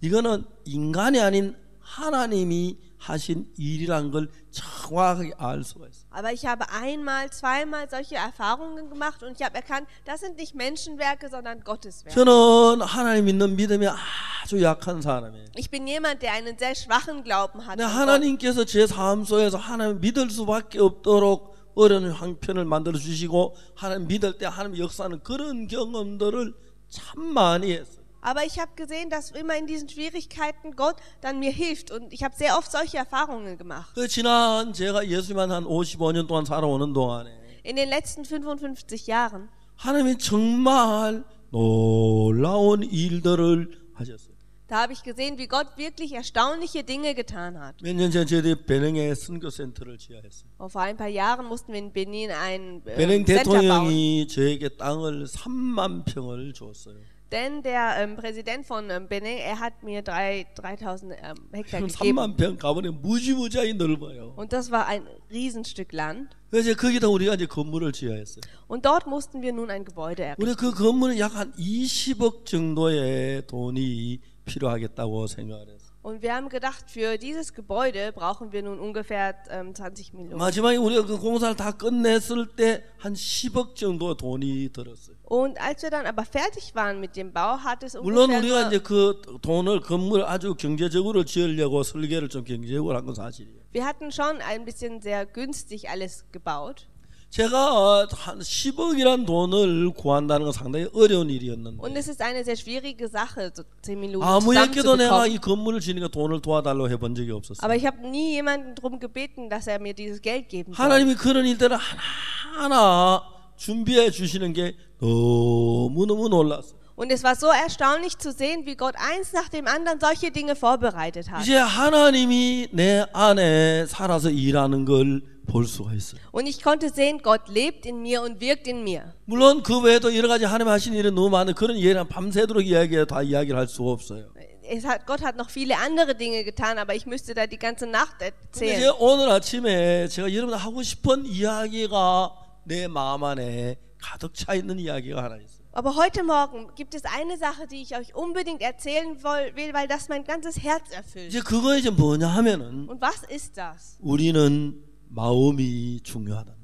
S1: 이거는 인간이 아닌 하나님이 하신 일이란 걸 정확하게 알 수가 있어요.
S2: Aber ich habe einmal, zweimal solche Erfahrungen gemacht und ich habe erkannt, das sind nicht Menschenwerke, sondern Gotteswerke.
S1: 저는 하나님 믿는 믿음이 아주 약한 사람이에요.
S2: Ich bin jemand, der einen sehr schwachen Glauben hat.
S1: 근데
S2: an Gott.
S1: 하나님께서 제 삶 속에서 하나님 믿을 수밖에 없도록 어려운 형편을 만들어 주시고 하나님 믿을 때 하나님 역사하는 그런 경험들을 참 많이 했어요.
S2: Aber ich habe gesehen, dass immer in diesen Schwierigkeiten Gott dann mir hilft und ich habe sehr oft solche Erfahrungen gemacht.
S1: 그 지난 제가 예수님한 한 55년 동안 살아오는 동안에
S2: In den letzten 55 Jahren
S1: 하나님이 정말 놀라운 일들을 하셨어요.
S2: Da habe ich gesehen, wie Gott wirklich erstaunliche Dinge getan hat.
S1: 몇 년 전에 저희들이 베냉에 선교센터를 지어했어요.
S2: Und vor ein paar Jahren mussten wir in Benin ein äh,
S1: 베냉
S2: Center bauen.
S1: 대통령이 저에게 땅을 3만 평을 줬어요.
S2: Denn der ähm, Präsident von ähm, Benin, er hat mir drei- 3000 ähm, Hektar gegeben.
S1: 3만 평 가보니 무지무지하게 넓어요.
S2: Und das war ein Riesenstück Land.
S1: 그래서 거기다 우리가 이제 건물을 지어야 했어요.
S2: Und dort mussten wir nun ein Gebäude errichten.
S1: 우리 그 건물은 약 한 20억 정도의 돈이 필요하겠다고 생각을.
S2: Und wir haben gedacht, für dieses Gebäude brauchen wir nun ungefähr ähm, 20 Millionen.
S1: 마지막에 우리가 그 공사를 다 끝냈을 때 한 10억 정도 돈이 들었어요.
S2: Und als wir dann aber fertig waren mit dem Bau, hat es
S1: 물론
S2: ungefähr
S1: 우리가
S2: nur,
S1: 이제 그 돈을 건물 아주 경제적으로 지으려고 설계를 좀 경제적으로 한 건 사실이에요.
S2: wir hatten schon ein bisschen sehr günstig alles gebaut.
S1: 제가 한 10억이란 돈을 구한다는 건 상당히 어려운 일이었는데
S2: Und es ist eine sehr schwierige Sache, so 10 Minuten
S1: 아무에게도 내가. 이 건물을 지니까 돈을 도와달라고 해본 적이 없었어요.
S2: Aber ich habe nie jemanden darum gebeten, dass er mir dieses Geld geben soll.
S1: 하나님이 그런 일들을 하나하나 준비해 주시는 게 너무너무 놀랐어요.
S2: Und es war so erstaunlich zu sehen, wie Gott eins nach dem anderen solche Dinge vorbereitet hat.
S1: 이제 하나님이 내 안에 살아서 일하는 걸 볼 수가 있어요.
S2: Und ich konnte sehen, Gott lebt in mir und wirkt in mir.
S1: 물론 그 외에도 여러 가지 하나님 하신 일이 너무 많은 그런 예를 밤새도록 이야기해 다 이야기를 할 수가 없어요.
S2: Es hat, Gott hat noch viele andere Dinge getan, aber ich müsste da die ganze Nacht
S1: 근데
S2: erzählen.
S1: 제가 오늘 아침에 제가 여러분 하고 싶은 이야기가 내 마음 안에 가득 차 있는 이야기가 하나 있어요.
S2: Aber heute Morgen gibt es eine Sache, die ich euch unbedingt erzählen woll- will, weil das mein ganzes Herz erfüllt.
S1: 이제 그거 이제 뭐냐 하면은
S2: Und was ist das?
S1: 우리는 마음이 중요하다.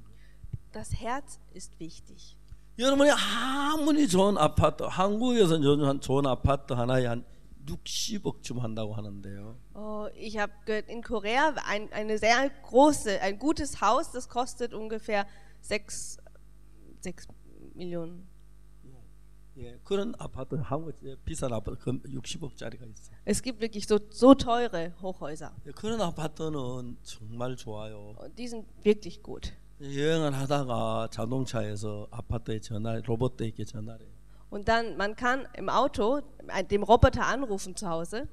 S2: Das Herz ist wichtig.
S1: 여러분이 아무리 좋은 아파트, 한국에서 요즘 한 좋은 아파트 하나에 한 60억쯤 한다고 하는데요.
S2: Oh, ich habe in Korea ein, eine sehr große, ein gutes Haus, das kostet ungefähr 6, 6 Millionen. Es gibt wirklich so, so teure Hochhäuser. Und die sind wirklich gut. Und dann man kann im Auto äh, dem Roboter anrufen zu Hause.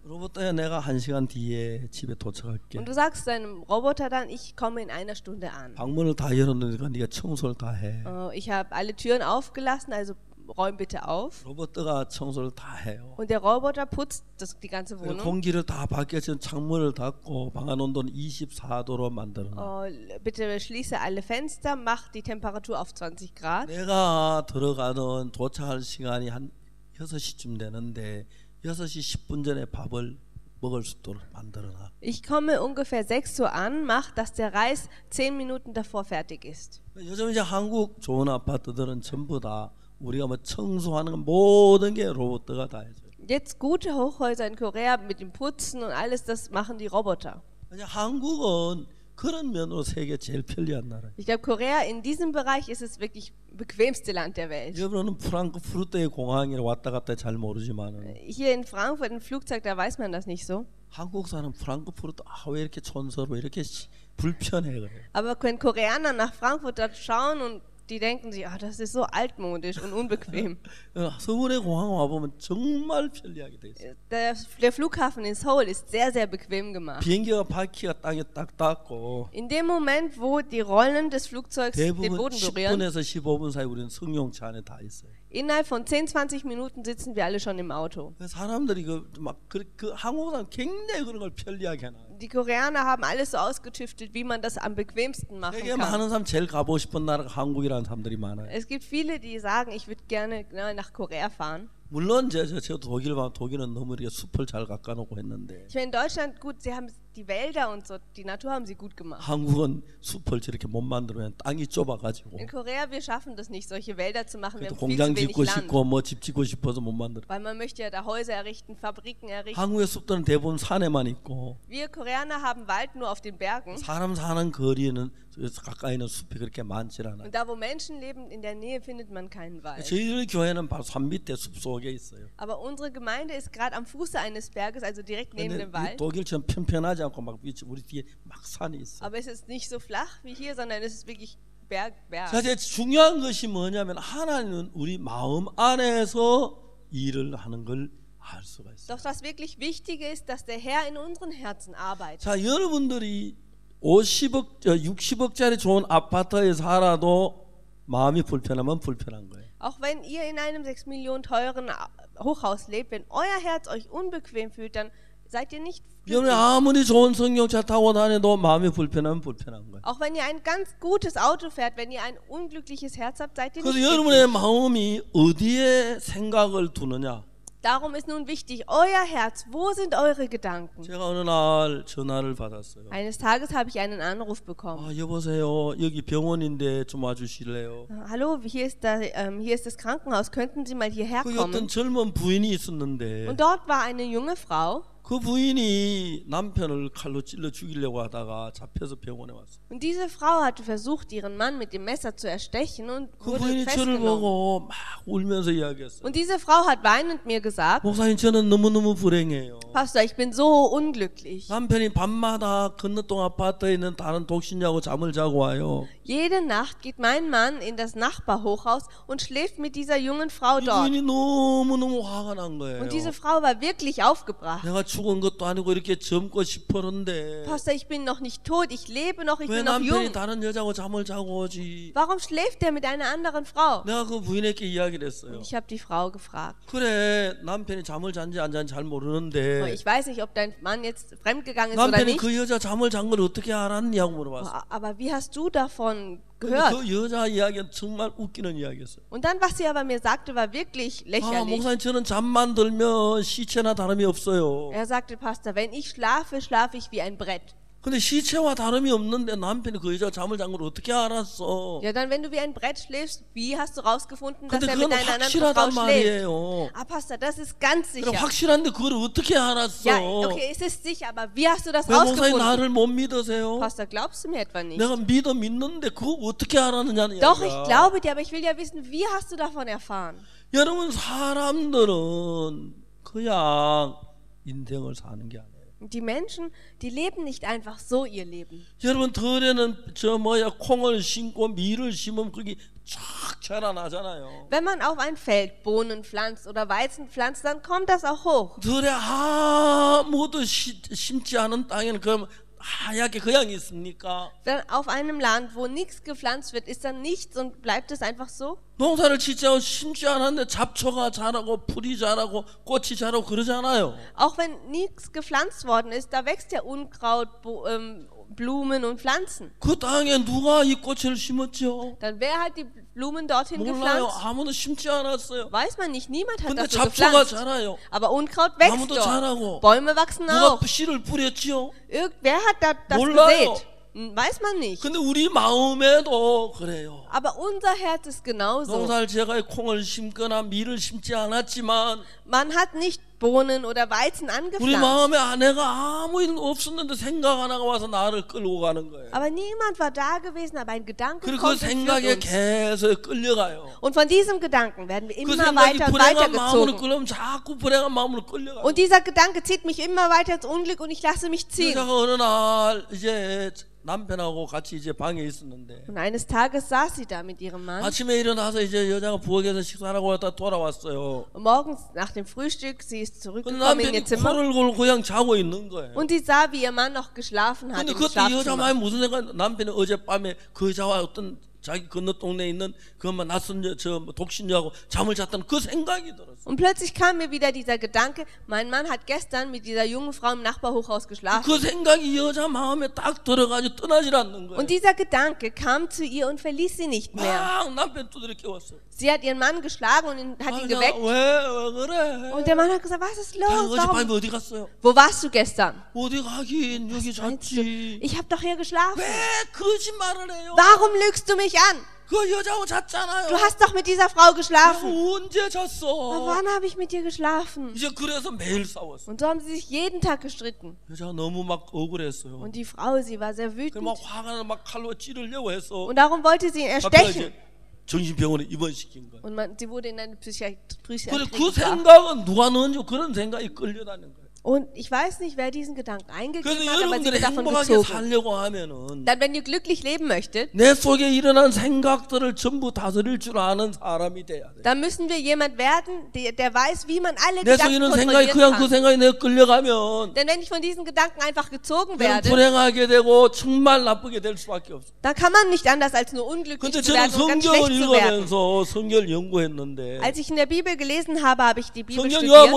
S2: Und du sagst deinem Roboter dann, ich komme in einer Stunde an. Oh, ich habe alle Türen aufgelassen, also räum bitte auf.
S1: 로봇가 청소를 다 해요.
S2: Und der Roboter putzt das, die ganze
S1: 그리고
S2: Wohnung.
S1: 공기를 다 밖에 지 창문을 닫고 방안 온도는 24도로 만들어 놔.
S2: Oh, bitte schließe alle Fenster, mach die Temperatur auf 20 Grad.
S1: 내가 들어가는 도착할 시간이 한 6시쯤 되는데 6시 10분 전에 밥을 먹을 수 있도록 만들어 놔.
S2: Ich komme ungefähr 6 Uhr an, mach, dass der Reis 10 Minuten davor fertig ist.
S1: 요즘 이제 한국 좋은 아파트들은 전부 다 우리가 뭐 청소하는 모든 게 로봇가 다 해줘요.
S2: Jetzt gute Hochhäuser in Korea mit dem Putzen und alles, das machen die Roboter.
S1: 이제 한국은 그런 면으로 세계 제일 편리한 나라예요.
S2: Ich glaube, Korea in diesem Bereich ist es wirklich bequemste Land der Welt.
S1: 여러분은 프랑크푸르트의 공항에 왔다 갔다 잘 모르지만은
S2: Hier in Frankfurt im Flugzeug, da weiß man das nicht so.
S1: 한국 사람 프랑크푸르트 아, 왜 이렇게 촌스러워 이렇게 시- 불편해 그래.
S2: Aber wenn Koreaner nach Frankfurt dort schauen und die denken sich, ah, das ist so altmodisch und unbequem.
S1: 어, 서울의 공항 와 보면 정말 편리하게 돼 있어요.
S2: Der, der Flughafen in Seoul ist sehr, sehr bequem gemacht.
S1: 비행기가 바퀴가 땅에 딱 닿고
S2: In dem Moment, wo die Rollen des Flugzeugs den
S1: 대부분
S2: Boden berühren,
S1: 10분에서 15분 사이 우리는 승용차 안에 다 있어요.
S2: innerhalb von 10, 20 Minuten sitzen wir alle schon im Auto.
S1: 그래서 사람들이 그막그 그 한국 사람 굉장히 그런 걸 편리하게 하나.
S2: Die Koreaner haben alles so ausgetüftelt, wie man das am bequemsten machen
S1: 되게
S2: kann.
S1: 많은 사람 제일 가보고 싶은 나라가 한국이라는 사람들이 많아요.
S2: Es gibt viele, die sagen, ich würde gerne na, nach Korea fahren.
S1: 물론 제, 저, 저 독일 봐 독일은 너무 이렇게 숲을 잘 깎아놓고 했는데
S2: Ich meine, in Deutschland, gut, sie haben die Wälder und so, die Natur haben sie gut gemacht.
S1: 한국은 숲을 저렇게 못 만들면 땅이 좁아가지고
S2: In Korea, wir schaffen das nicht, solche Wälder zu machen. Wir
S1: 그래도
S2: haben viel zu
S1: 공장
S2: wenig
S1: 짓고
S2: Land.
S1: 싶고 뭐 집 짓고 싶어서 못 만들어.
S2: Weil man möchte ja da Häuser errichten, Fabriken errichten.
S1: 한국의 숲들은 대부분 산에만 있고
S2: Wir Koreaner haben Wald nur auf den Bergen.
S1: 사람 사는 거리에는 가까이는 숲이 그렇게 많지 않아요.
S2: Und da, wo Menschen leben, in der Nähe findet man keinen Wald.
S1: 저희들 교회는 바로 산 밑에 숲 속에 있어요.
S2: Aber unsere Gemeinde ist gerade am Fuße eines Berges, also direkt neben
S1: 근데
S2: dem
S1: 이
S2: Wald.
S1: 독일처럼 편편하지 않고 막 위치 우리 뒤에 막 산이 있어.
S2: Aber es ist nicht so flach wie hier, sondern es ist wirklich Berg, Berg.
S1: 자, 이제 중요한 것이 뭐냐면 하나님은 우리 마음 안에서 일을 하는 걸 알 수가 있어요.
S2: Doch das wirklich Wichtige ist, dass der Herr in unseren Herzen arbeitet.
S1: 자, 여러분들이 50억, 60억짜리 좋은 아파트에 살아도 마음이 불편하면 불편한 거예요.
S2: Auch wenn ihr in einem 6 Millionen teuren Hochhaus lebt, wenn euer Herz euch unbequem fühlt, dann seid ihr nicht
S1: 여러분이
S2: glücklich.
S1: 아무리 좋은 성경차 타고 다녀도 마음이 불편하면 불편한 거예요.
S2: Auch wenn ihr ein ganz gutes Auto fährt, wenn ihr ein unglückliches Herz habt, seid ihr nicht
S1: 그래서 여러분의
S2: glücklich.
S1: 마음이 어디에 생각을 두느냐?
S2: Darum ist nun wichtig, euer Herz, wo sind eure Gedanken?
S1: 제가 어느 날 전화를 받았어요.
S2: Eines Tages habe ich einen Anruf bekommen.
S1: 아, 여보세요. 여기 병원인데 좀 와주실래요?
S2: Hallo, hier ist, da, ähm, hier ist das Krankenhaus, könnten Sie mal hierher
S1: 거기 어떤
S2: kommen?
S1: 젊은 부인이 있었는데
S2: Und dort war eine junge Frau
S1: 그 부인이 남편을 칼로 찔러 죽이려고 하다가 잡혀서 병원에 왔어요.
S2: und diese Frau hatte versucht, ihren Mann mit dem Messer zu erstechen und
S1: 그
S2: wurde
S1: 부인이 저를
S2: festgenommen.
S1: 보고 막 울면서 이야기했어요.
S2: Und diese Frau hat weinend mir gesagt,
S1: 목사님 저는 너무너무 불행해요.
S2: Pastor, ich bin so unglücklich.
S1: 남편이 밤마다 건너동 아파트에 있는 다른 독신자하고 잠을 자고 와요.
S2: Jede Nacht geht mein Mann in das Nachbarhochhaus und schläft mit dieser jungen Frau
S1: 이
S2: dort.
S1: 부인이 너무너무 화가 난 거예요.
S2: Und diese Frau war wirklich aufgebracht.
S1: 내가 죽 은 것도 아니고 이렇게 젊고 싶었는데
S2: Pastor, ich bin noch nicht tot, ich lebe noch, ich
S1: 왜
S2: bin noch
S1: 남편이
S2: jung.
S1: 다른 여자하고 잠을 자고 오지?
S2: Warum schläft er mit einer anderen Frau?
S1: 내가 그 부인에게 이야기를 했어요.
S2: Ich habe die Frau gefragt.
S1: 그래 남편이 잠을 잔지 안 잔지 잘
S2: Oh,
S1: 모르는데
S2: Ich weiß nicht, ob dein Mann jetzt fremdgegangen ist oder
S1: 남편이
S2: nicht.
S1: 그 여자 잠을 잔 걸 어떻게 알았냐고 물어봤어요.
S2: Oh, Aber wie hast du davon gehört. Und dann, was sie aber mir sagte, war wirklich lächerlich. Er sagte, Pastor, wenn ich schlafe, schlafe ich wie ein Brett.
S1: 근데 시체와 다름이 없는데 남편이 그 여자 잠을 잔 걸 어떻게 알았어?
S2: Ja, dann, wenn du wie ein Brett schläfst, wie hast du rausgefunden, dass er mit einer anderen Frau
S1: 확실하단
S2: schläft?
S1: 말이에요.
S2: Ah, Pastor, das ist ganz
S1: 그럼
S2: sicher.
S1: 확실한데 그걸 어떻게 알았어?
S2: Ja, okay, es ist sicher, aber wie hast du das rausgefunden?
S1: 나를 못 믿으세요?
S2: Pastor, glaubst du mir etwa nicht?
S1: 내가 믿어 믿는데 그거 어떻게 알았느냐는
S2: Doch, ich glaube dir, aber ich will ja wissen, wie hast du davon erfahren?
S1: 여러분 사람들은 그냥 인생을 사는 게 아니에요.
S2: Die Menschen, die leben nicht einfach so ihr Leben.
S1: 여러분 들에는 저 뭐야 콩을 심고 밀을 심으면 거기 쫙 자라나잖아요.
S2: Wenn man auf ein Feld Bohnen pflanzt oder Weizen pflanzt, dann kommt das auch hoch.
S1: 들에 아무도 시- 심지 않은 땅에는 그럼 하얗게 그냥 있습니까?
S2: Wenn auf einem Land, wo nichts gepflanzt wird, ist dann nichts und bleibt es einfach so?
S1: 농사를 짓지 않고 심지 않았는데 잡초가 자라고 풀이 자라고 꽃이 자라고 그러잖아요.
S2: Auch wenn nichts gepflanzt worden ist, da wächst ja Unkraut, Bo ähm, Blumen und Pflanzen.
S1: 그 땅에 누가 이 꽃을 심었죠?
S2: Dann wer hat die Blumen dorthin
S1: 몰라요.
S2: gepflanzt?
S1: 아무도 심지 않았어요.
S2: Weiß man nicht, niemand hat
S1: 근데
S2: dafür
S1: 잡초가
S2: gepflanzt.
S1: 자라요.
S2: Aber Unkraut wächst
S1: 나무도
S2: dort.
S1: 자라고.
S2: Bäume wachsen
S1: 누가
S2: auch.
S1: 씨를 뿌렸지요?
S2: Irgend, wer hat da, das
S1: 몰라요.
S2: gesät? Hm, Weiß man nicht.
S1: 근데 우리 마음에도 그래요.
S2: Aber unser Herz ist genauso.
S1: 농사를 제가 콩을 심거나 밀을 심지 않았지만
S2: Man hat nicht Bohnen oder Weizen angepflanzt. Aber niemand war da gewesen, aber ein Gedanke kommt und, und von diesem Gedanken werden wir immer weiter und
S1: weitergezogen.
S2: Und dieser Gedanke zieht mich immer weiter ins Unglück und ich lasse mich ziehen.
S1: 남편하고 같이 이제 방에 있었는데
S2: Und eines Tages saß sie da mit ihrem Mann.
S1: 아침에 일어나서 이제 여자가 부엌에서 식사하고 왔다 돌아왔어요.
S2: Und morgens nach dem Frühstück, sie ist zurückgekommen in
S1: 남편이
S2: ihr Zimmer
S1: 코를 골고 그냥 자고 있는 거예요.
S2: und sie sah, wie ihr Mann noch geschlafen hat
S1: 근데 그때 여자. 마음에 무슨 생각? 남편이 어젯밤에 그 여자와 어떤 자기 건너 동네에 있는 그뭐 낯선 여, 저뭐 독신여하고 잠을 잤다는 그 생각이 들었어.
S2: Und plötzlich kam mir wieder dieser Gedanke, mein Mann hat gestern mit dieser jungen Frau im Nachbarhochhaus geschlafen.
S1: 그 생각이 여자 마음에 딱 들어가지고 떠나질 않는 거예요.
S2: Und dieser Gedanke kam zu ihr und verließ sie nicht mehr.
S1: 막 남편 두드려 깨웠어요.
S2: Sie hat ihren Mann geschlagen und hat ihn geweckt. Und der Mann hat gesagt, was ist los? Warum? Wo warst du gestern? Ich habe doch hier geschlafen. Warum lügst du mich an? Du hast doch mit dieser Frau geschlafen. Aber wann habe ich mit dir geschlafen? Und so haben sie sich jeden Tag gestritten. Und die Frau, sie war sehr wütend. Und darum wollte sie ihn erstechen.
S1: 정신병원에 입원시킨 거야.
S2: Und man, sie wurde in eine Psychiat-
S1: 그래
S2: Psychiatrie
S1: 그
S2: gebracht.
S1: 생각은 누가 넣은지 그런 생각이 끌려다니는 거예요.
S2: Und ich weiß nicht, wer diesen Gedanken
S1: 그래서
S2: eingegeben hat, aber sie
S1: 여러분들이
S2: wird davon
S1: 행복하게
S2: gezogen.
S1: 살려고 하면은
S2: Dann, wenn ihr glücklich leben möchtet,
S1: 내 속에 일어난 생각들을 전부 다스릴 줄 아는 사람이 돼야 돼.
S2: dann müssen wir jemand werden, der, der weiß, wie man alle
S1: 내 속에
S2: Gedanken
S1: 있는 생각이
S2: kontrollieren
S1: 그냥 그
S2: kann.
S1: 생각이 내가 끌려가면
S2: Denn wenn ich von diesen Gedanken einfach gezogen
S1: 그냥
S2: werde,
S1: 불행하게 되고 정말 나쁘게 될 수밖에 없어.
S2: dann kann man nicht anders als nur unglücklich
S1: 근데
S2: zu
S1: 저는
S2: werden und ganz
S1: 성경을
S2: schlecht zu werden.
S1: 읽으면서 성경을 연구했는데
S2: Als ich in der Bibel gelesen habe, habe ich die Bibel
S1: 성경
S2: studiert.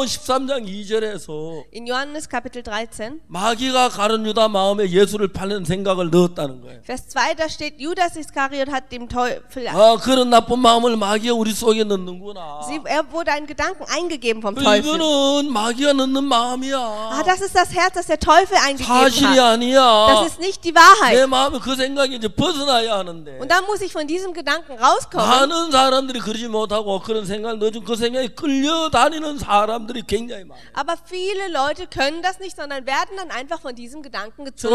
S1: 요한복음 13장 2절에서
S2: In Johannes Kapitel 13,
S1: 마귀가 가룟 유다 마음에 예수를 팔는 생각을 넣었다는 거예요.
S2: Vers 2, da steht, Judas Iskariot hat dem Teufel,
S1: 아 그런 나쁜 마음을 마귀가 우리 속에 넣는구나.
S2: sie, er wurde einen Gedanken eingegeben vom
S1: 그리고
S2: Teufel.
S1: 이거는 마귀가 넣는
S2: Ah,
S1: 마음이야.
S2: das ist das Herz, das der Teufel eingegeben
S1: 사실이
S2: hat.
S1: 아니야.
S2: Das ist nicht die Wahrheit.
S1: 내 마음에 그 생각이 이제 벗어나야 하는데
S2: Und dann muss ich von diesem Gedanken rauskommen.
S1: 많은 사람들이 그러지 못하고 그런 생각을 넣어준 그 생각에 끌려다니는 사람들이 굉장히 많아요.
S2: Aber viele Leute können das nicht, sondern werden dann einfach von diesem Gedanken gezogen.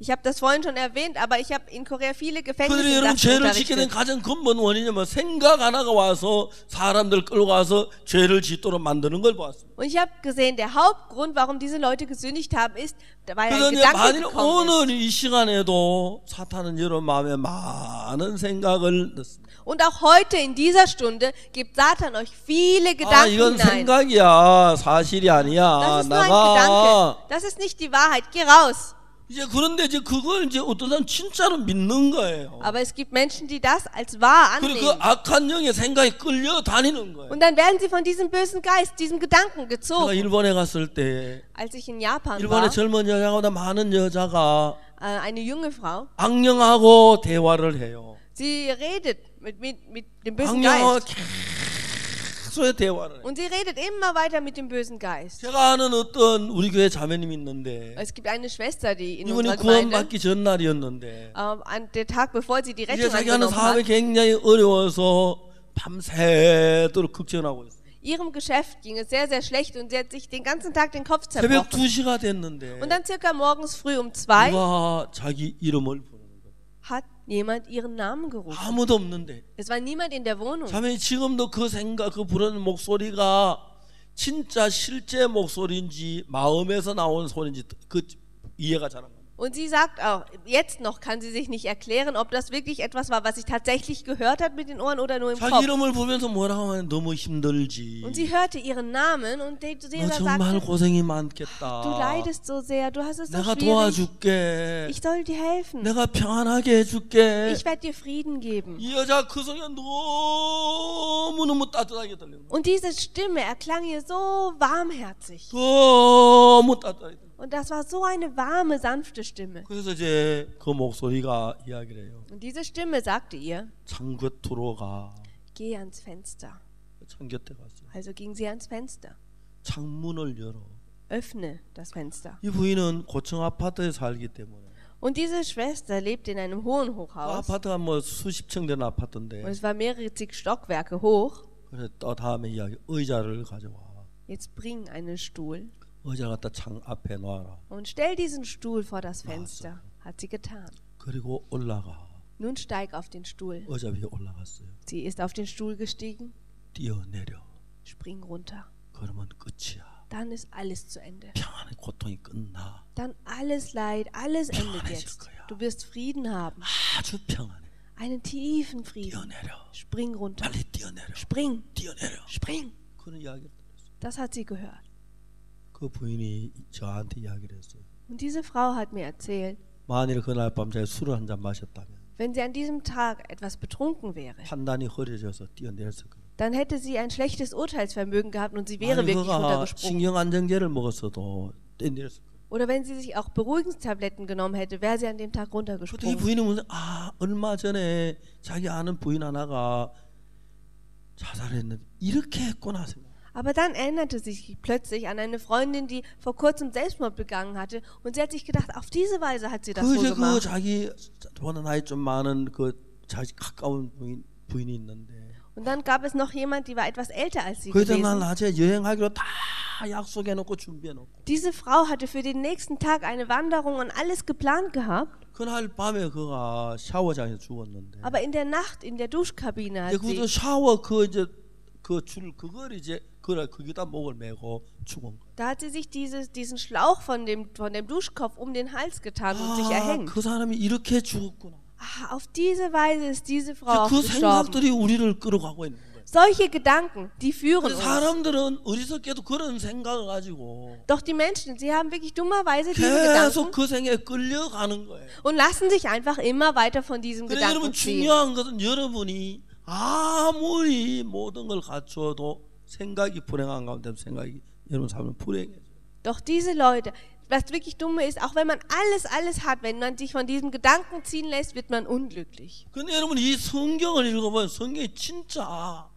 S2: Ich habe das vorhin schon erwähnt, aber ich habe in Korea viele Gefängnisse
S1: 여러분 죄를 짓게 된
S2: unterrichtet.
S1: 가장 근본 원인이 뭐 생각 하나가 와서 사람들 끌고 가서 죄를 짓도록 만드는 걸 보았습니다.
S2: Und ich habe gesehen, der Hauptgrund, warum diese Leute gesündigt haben, ist, weil ein Gedanke gekommen ist.
S1: 오늘 이 시간에도 사탄은 여러분 마음에 많은 생각을 넣습니다.
S2: Und auch heute in dieser Stunde gibt Satan euch viele
S1: 아
S2: Gedanken
S1: 이건
S2: hinein.
S1: 생각이야 사실이 아니야
S2: Das ist nur ein
S1: 나가
S2: Gedanke. Das ist nicht die Wahrheit. Geh raus.
S1: 이제 그런데 이제 그걸 이제 어떤 사람 진짜로 믿는 거예요.
S2: Aber es gibt Menschen, die das als wahr
S1: 그리고 그
S2: annehmen.
S1: 악한 영의 생각이 끌려 다니는 거예요.
S2: Und dann werden sie von diesem bösen Geist, diesem Gedanken
S1: 제가
S2: gezogen.
S1: 일본에 갔을 때
S2: Als ich in Japan
S1: 일본의
S2: war,
S1: 젊은 여자보다 많은 여자가
S2: äh, eine junge Frau,
S1: 악령하고 대화를 해요.
S2: sie redet mit, mit, mit dem bösen
S1: 악령하고
S2: Geist.
S1: 계속 대화를 해요.
S2: Und sie redet immer weiter mit dem bösen Geist.
S1: 제가 아는 어떤 우리 교회 자매님이 있는데
S2: Es gibt eine Schwester, die in
S1: 이분이
S2: unserer Gemeinde,
S1: 구원받기 전날이었는데
S2: äh, an der Tag bevor sie die
S1: 이제
S2: Rettung
S1: 자기 하는
S2: angenommen
S1: 사업이
S2: hat,
S1: 굉장히 어려워서 밤새도록 걱정하고 있어요.
S2: ihrem Geschäft ging es sehr, sehr schlecht und sie hat sich den ganzen Tag den Kopf
S1: 새벽
S2: zerbrochen.
S1: 2시가 됐는데
S2: Und dann circa morgens früh um zwei
S1: 누가 자기 이름을 부르는 거예요.
S2: hat jemand ihren Namen gerufen.
S1: 아무도 없는데
S2: Es war niemand in der Wohnung.
S1: 자매 지금도 그 생각 그 부르는 목소리가 진짜 실제 목소리인지 마음에서 나온 소리인지 그 이해가 잘 안.
S2: Und sie sagt auch, jetzt noch kann sie sich nicht erklären, ob das wirklich etwas war, was sie tatsächlich gehört hat mit den Ohren oder nur im
S1: 자기
S2: Kopf.
S1: 이름을 보면서 뭐라고 하면 너무 힘들지.
S2: Und sie hörte ihren Namen und die-
S1: 너
S2: dieser
S1: 정말
S2: sagte,
S1: 고생이 많겠다.
S2: du leidest so sehr, du hast es so
S1: 내가
S2: schwierig.
S1: 도와줄게.
S2: Ich soll dir helfen.
S1: 내가 평안하게 해줄게.
S2: Ich werde dir Frieden geben.
S1: 이 여자 그 성에 너무너무 따뜻하게 들리는 거야.
S2: Und diese Stimme erklang ihr so warmherzig.
S1: 너무 따뜻하게 들려.
S2: Und das war so eine warme, sanfte Stimme.
S1: 그래서 이제 그 목소리가 이야기를 해요.
S2: Und diese Stimme sagte ihr,
S1: 창 곁으로 가.
S2: geh ans Fenster.
S1: 창 곁에 갔어요.
S2: Also ging sie ans Fenster.
S1: 창문을 열어.
S2: Öffne das Fenster.
S1: 이 부인은 고층 아파트에 살기 때문에
S2: Und diese Schwester lebte in einem hohen
S1: 그
S2: Hochhaus.
S1: 아파트가 뭐 수십 층 되는
S2: Und
S1: 아파트인데
S2: es war mehrere zig Stockwerke hoch.
S1: 그래 또 다음에 이야기 의자를 가져와.
S2: Jetzt bring einen Stuhl
S1: 의자 갖다 창 앞에 놔라.
S2: und stell diesen Stuhl vor das Fenster. Hat sie getan.
S1: 그리고 올라가.
S2: Nun steig auf den Stuhl.
S1: 의자 위에 올라갔어요.
S2: Sie ist auf den Stuhl gestiegen.
S1: 뛰어내려.
S2: Spring runter.
S1: 그러면 끝이야.
S2: Dann ist alles zu Ende.
S1: 평안의 고통이 끝나.
S2: Dann alles Leid, alles endet
S1: 평안해질
S2: jetzt.
S1: 거야.
S2: Du wirst Frieden haben.
S1: 아주 평안해.
S2: Einen tiefen Frieden.
S1: 뛰어내려.
S2: Spring runter.
S1: 빨리 뛰어내려.
S2: Spring.
S1: 뛰어내려.
S2: Spring.
S1: 그런 이야기를 들었어요.
S2: Das hat sie gehört.
S1: 그 부인이 저한테 이야기를 했어요.
S2: Und diese Frau hat mir erzählt,
S1: 만일 그날 밤 자기 술을 한 잔 마셨다면
S2: wenn sie an diesem Tag etwas betrunken wäre,
S1: 판단이 흐려져서 뛰어내렸을 거예요.
S2: dann hätte sie ein schlechtes Urteilsvermögen gehabt und sie wäre
S1: 만일
S2: wirklich
S1: 그가
S2: runtergesprungen.
S1: 신경 안정제를 먹었어도 뛰어내렸을 거예요.
S2: Oder wenn sie sich auch Beruhigungstabletten genommen hätte, wäre sie an dem Tag
S1: 그때 이
S2: runtergesprungen.
S1: 부인이 무슨 아 얼마 전에 자기 아는 부인 하나가 자살했는데 이렇게 했구나 생각.
S2: Aber dann erinnerte sie sich plötzlich an eine Freundin, die vor kurzem Selbstmord begangen hatte. Und sie hat sich gedacht, auf diese Weise hat sie das
S1: 그
S2: wohl
S1: 이제 그
S2: gemacht.
S1: 자기 보다 나이 좀 많은 그 자기 가까운 부인 부인이 있는데
S2: Und dann gab es noch jemand, die war etwas älter als sie
S1: 그 이튿날
S2: gewesen.
S1: 낮에 여행하기로 다 약속해 놓고 준비해 놓고
S2: Diese Frau hatte für den nächsten Tag eine Wanderung und alles geplant gehabt.
S1: 그날 밤에 그가 샤워장에서 죽었는데
S2: Aber in der Nacht in der Duschkabine
S1: 이제
S2: hat
S1: 그
S2: sie,
S1: 샤워 그 이제 그 줄 그걸 이제 그걸 거기다 목을 메고 죽은 거야.
S2: da hat sie sich dieses, diesen Schlauch von dem, von dem Duschkopf um den Hals getan und sich
S1: 아,
S2: erhängt.
S1: 그 사람이 이렇게 죽었구나.
S2: Ah, auf diese Weise ist diese
S1: 이제
S2: Frau auch
S1: 그
S2: gestorben.
S1: 생각들이 우리를 끌어가고 있는 거예요.
S2: Solche Gedanken, die führen
S1: 근데
S2: uns.
S1: 사람들은 어리석게도 그런 생각을 가지고
S2: Doch die Menschen, sie haben wirklich dummerweise diese
S1: 계속
S2: Gedanken
S1: 그 생각에 끌려가는 거예요.
S2: und lassen sich einfach immer weiter von diesem
S1: 그래 여러분
S2: Gedanken ziehen.
S1: 중요한 것은 여러분이 아무리 모든 걸 갖추어도 생각이 불행한 가운데 생각이 여러분 삶은 불행해져요.
S2: Doch diese Leute, was wirklich dumme ist, auch wenn man alles, alles hat, wenn man sich von diesem Gedanken ziehen lässt, wird man unglücklich.
S1: 근데 여러분 이 성경을 읽어보면 성경이 진짜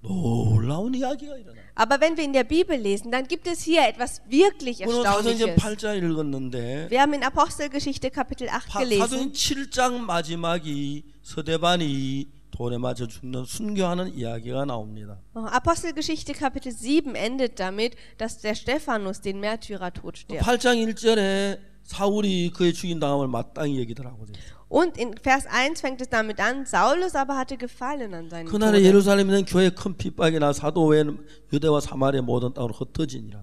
S1: 놀라운 이야기가 일어나요.
S2: Aber wenn wir in der Bibel lesen, dann gibt es hier etwas wirklich
S1: 오늘 사도행전
S2: Erstaunliches.
S1: 8장 읽었는데
S2: Wir haben in Apostelgeschichte Kapitel 8
S1: 파-
S2: gelesen.
S1: 사도행 7장 마지막이 서대반이 돌에 맞아 죽는 순교하는 이야기가 나옵니다.
S2: Oh, Apostelgeschichte Kapitel 7 endet damit, dass der Stephanus den Märtyrertod stirbt.
S1: 8장 1절에 사울이 그의 죽인 당함을 마땅히 여기더라고. 요
S2: Und in Vers 1 fängt es damit an, Saulus aber hatte Gefallen an seinem
S1: 그날에
S2: Tode.
S1: 예루살렘에 있는 교회 큰 핍박이나 사도 외에는 유대와 사마리아 모든 땅으로 흩어지니라.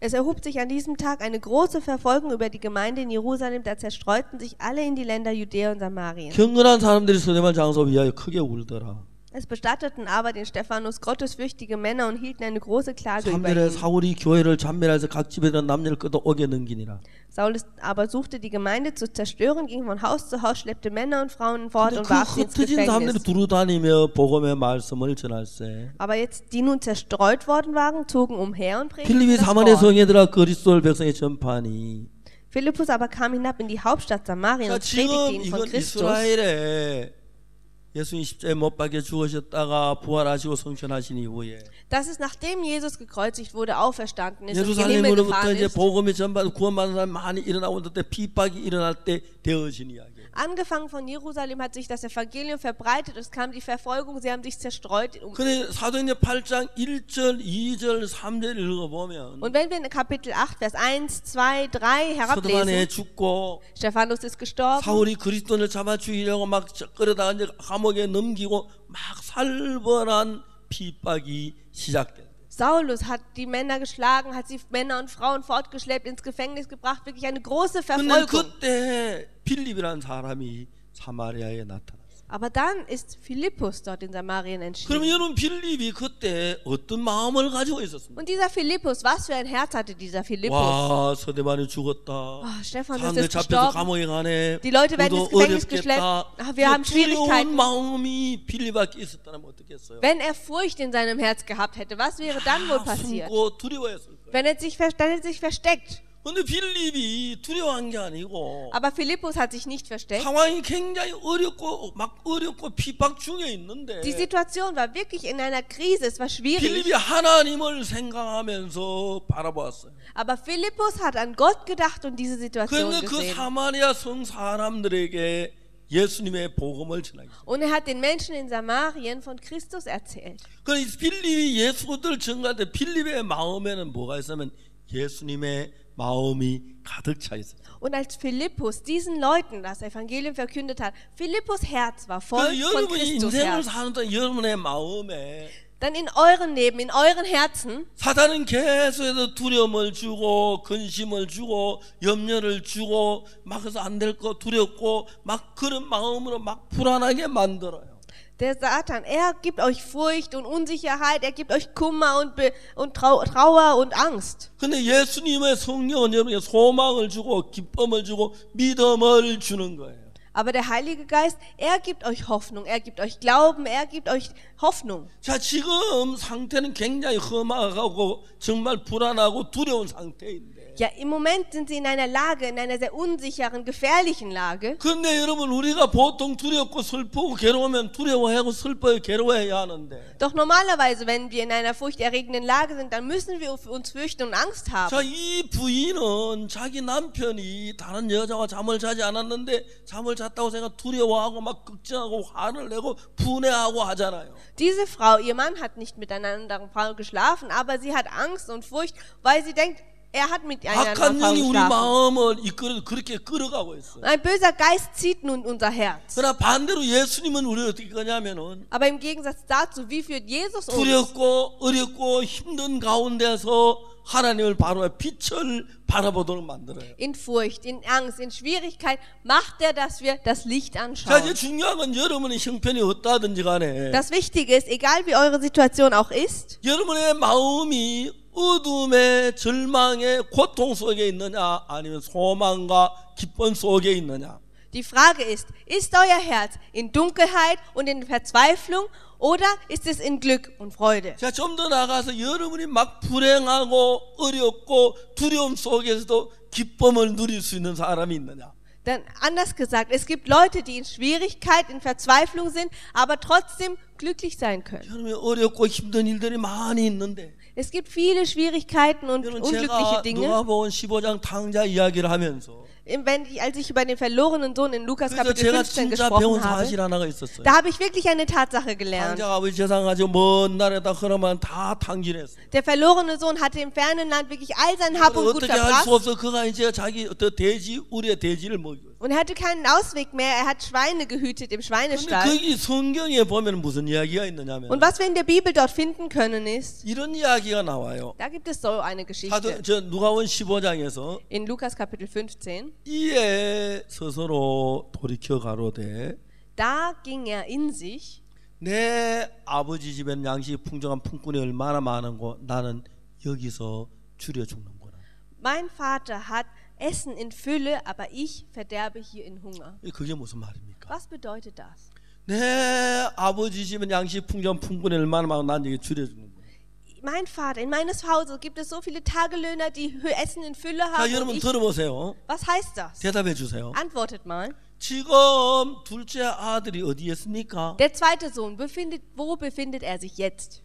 S2: Es erhob sich an diesem Tag eine große Verfolgung über die Gemeinde in Jerusalem, da zerstreuten sich alle in die Länder Judäa und Samarien.
S1: 경건한 사람들이 서대만 장소 위하여 크게 울더라.
S2: Es bestatteten aber den Stephanus gottesfürchtige Männer und hielten eine große Klage über
S1: 3절에
S2: ihn.
S1: 사울이 교회를 잠멸해서 각 집에 있는 남녀를 끄어 옥에 넘기니라.
S2: Saulus aber suchte die Gemeinde zu zerstören, ging von Haus zu Haus, schleppte Männer und Frauen fort
S1: 근데
S2: und
S1: 그
S2: warf sie ins
S1: 흩어진 사람들이
S2: Gefängnis.
S1: 두루 다니며 복음의 말씀을 전할세.
S2: Aber jetzt, die nun zerstreut worden waren, zogen umher und predigten
S1: 필립이
S2: das
S1: 사마리아
S2: Wort.
S1: 성에 들어 그리스도를 백성에 전파하니.
S2: Philippus aber kam hinab in die Hauptstadt Samarien
S1: 자,
S2: und predigte
S1: 지금
S2: ihnen von
S1: 이건
S2: Christus.
S1: 예수님 십자에 못 박혀 죽으셨다가 부활하시고 성천하신 이후에
S2: Das ist nachdem Jesus gekreuzigt wurde, auferstanden ist und in den Himmel gefahren ist.
S1: 복음이 전받아 구원받는 사람 많이 일어나고 있는데 핍박이 일어날 때 되어진 이야기예요.
S2: Angefangen von Jerusalem hat sich das Evangelium verbreitet, es kam die Verfolgung, sie haben sich zerstreut. Um
S1: 근데 사도행전 8장 1절, 2절, 3절 읽어보면
S2: und wenn wir in Kapitel 8, Vers 1, 2, 3
S1: 서도반에
S2: herablesen,
S1: 죽고
S2: Stephanus ist gestorben,
S1: 사울이 그리스도를 잡아 죽이려고 막 끌어다가 이제 감옥에 넘기고 막 살벌한 핍박이 시작됐어요.
S2: Saulus hat die Männer geschlagen, hat sie Männer und Frauen fortgeschleppt, ins Gefängnis gebracht, wirklich eine große
S1: 근데
S2: Verfolgung.
S1: 그때 빌립이라는 사람이 사마리아에 나타났어요.
S2: Aber dann ist Philippus dort in Samarien
S1: 그럼
S2: entschieden.
S1: 여러분 빌립이 그때 어떤 마음을 가지고 있었습니까?
S2: Und dieser Philippus, was für ein Herz hatte dieser Philippus?
S1: 와 서대반이 죽었다.
S2: Ah, Stefan ist
S1: 사람들
S2: jetzt
S1: 잡혀서
S2: gestorben.
S1: 감옥에 가네.
S2: Die Leute werden
S1: 우리도
S2: ins Gefängnis
S1: 어렵겠다.
S2: geschleppt. Ah, wir haben
S1: 그
S2: Schwierigkeiten.
S1: 두려운 마음이 빌립밖에 있었다면 어떻겠어요?
S2: Wenn er Furcht in seinem Herz gehabt hätte, was wäre dann wohl
S1: 아,
S2: passiert?
S1: 숨고 두려워했을 거예요.
S2: Wenn er sich, ver- dann hätte er sich versteckt.
S1: 근데 빌립이 두려워한 게 아니고
S2: Aber Philippus hat sich nicht versteckt.
S1: 상황이 굉장히 어렵고 막 어렵고 핍박 중에 있는데
S2: Die Situation war wirklich in einer Krise, es war schwierig.
S1: 빌립이 하나님을 생각하면서 바라보았어요.
S2: Aber Philippus hat an Gott gedacht und diese Situation
S1: 그런데 그
S2: gesehen.
S1: 사마리아 성 사람들에게 예수님의 복음을 전하겠어요.
S2: Und er hat den Menschen in Samarien von Christus erzählt.
S1: 그래서 빌립이 예수들 전가할 때 빌립의 마음에는 뭐가 있으면 예수님의 마음이 가득 차 있어요.
S2: Und als Philippus diesen Leuten das Evangelium verkündet hat, Philippus Herz war voll
S1: 그
S2: von Christus Herz.
S1: 여러분의 마음에
S2: Dann in euren Leben, in euren Herzen
S1: 사단은 계속해서 두려움을 주고 근심을 주고 염려를 주고 막 해서 안될거 두렵고 막 그런 마음으로 막 불안하게 만들어요.
S2: Der Satan, er gibt euch Furcht und Unsicherheit, er gibt euch Kummer und, Be und Trau Trauer und Angst.
S1: 근데 예수님의 성령은 여러분에게 소망을 주고 기쁨을 주고 믿음을 주는 거예요.
S2: Aber der Heilige Geist, er gibt euch Hoffnung, er gibt euch Glauben, er gibt euch Hoffnung.
S1: 자, 지금 상태는 굉장히 험악하고 정말 불안하고 두려운 상태인데.
S2: Ja, im Moment sind sie in einer Lage, in einer sehr unsicheren, gefährlichen Lage.
S1: 근데 여러분 우리가 보통 두렵고 슬프고 괴로우면 두려워하고 슬퍼요 괴로워해야 하는데.
S2: Doch normalerweise, wenn wir in einer furchterregenden Lage sind, dann müssen wir uns fürchten und Angst haben.
S1: 자, 이 부인은 자기 남편이 다른 여자와 잠을 자지 않았는데 잠을 잤다고 생각 두려워하고 막 걱정하고 화를 내고 분해하고 하잖아요.
S2: Diese Frau, ihr Mann hat nicht mit einer anderen Frau geschlafen, aber sie hat Angst und Furcht, weil sie denkt, er hat mit einer
S1: 악한
S2: anderen Frau
S1: 영이 우리
S2: geschlafen.
S1: 마음을 이끌어 그렇게 끌어가고 있어요.
S2: Ein böser Geist zieht nun unser Herz.
S1: 그러나 반대로 예수님은 우리를 어떻게 거냐면은
S2: Aber im Gegensatz dazu, wie führt Jesus uns?
S1: 두렵고 어렵고 힘든 가운데서 하나님을 바로 빛을 바라보도록 만들어요.
S2: In Furcht, in Angst, in Schwierigkeit macht er, dass wir das Licht
S1: 자,
S2: anschauen.
S1: 이제 중요한 건 여러분의 형편이 어떠하든지 간에
S2: Das Wichtige ist, egal wie eure Situation auch ist,
S1: 여러분의 마음이 어둠의 절망의 고통 속에 있느냐 아니면 소망과 기쁨 속에 있느냐
S2: die Frage ist, ist euer Herz in Dunkelheit und in Verzweiflung oder ist es in Glück und Freude?
S1: 자, 좀 더 나가서 여러분이 막 불행하고 어렵고 두려움 속에서도 기쁨을 누릴 수 있는 사람이 있느냐
S2: Dann anders gesagt, es gibt Leute, die in Schwierigkeit, in Verzweiflung sind, aber trotzdem glücklich sein können.
S1: 여러분이 어렵고 힘든 일들이 많이 있는데
S2: Es gibt viele Schwierigkeiten und
S1: 여러분
S2: unglückliche
S1: 제가
S2: Dinge.
S1: 누가복음 15장 탕자 이야기를 하면서
S2: wenn ich, als ich über den verlorenen Sohn in Lukas Kapitel 15 gesprochen habe, da habe ich wirklich eine Tatsache gelernt. Der verlorene Sohn hatte im fernen Land wirklich all sein Hab und Gut verbracht. Und er hatte keinen Ausweg mehr. Er hat Schweine gehütet im Schweinestall. Und was wir in der Bibel dort finden können ist, da gibt es so eine Geschichte. in Lukas Kapitel 15
S1: 이에 스스로 돌이켜 가로되
S2: Da ging er in sich
S1: 내 아버지 집에는 양식이 풍성한 품꾼이 얼마나 많은고 나는 여기서 줄여 죽는구나.
S2: Mein Vater hat Essen in Fülle, aber ich verderbe hier in Hunger.
S1: 그게 무슨 말입니까?
S2: Was bedeutet das?
S1: 내 아버지 집은 양식 풍성한 품꾼이 얼마나 많고 난 여기 줄여 죽는구나.
S2: Mein Vater, in meines Hauses gibt es so viele Tagelöhner, die Hü- Essen in Fülle
S1: 자,
S2: haben. Und
S1: 여러분
S2: ich,
S1: 들어보세요.
S2: was heißt das?
S1: 대답해 주세요.
S2: Antwortet mal.
S1: 지금 둘째 아들이 어디에 있습니까?
S2: Der zweite Sohn, befindet, wo befindet er sich jetzt?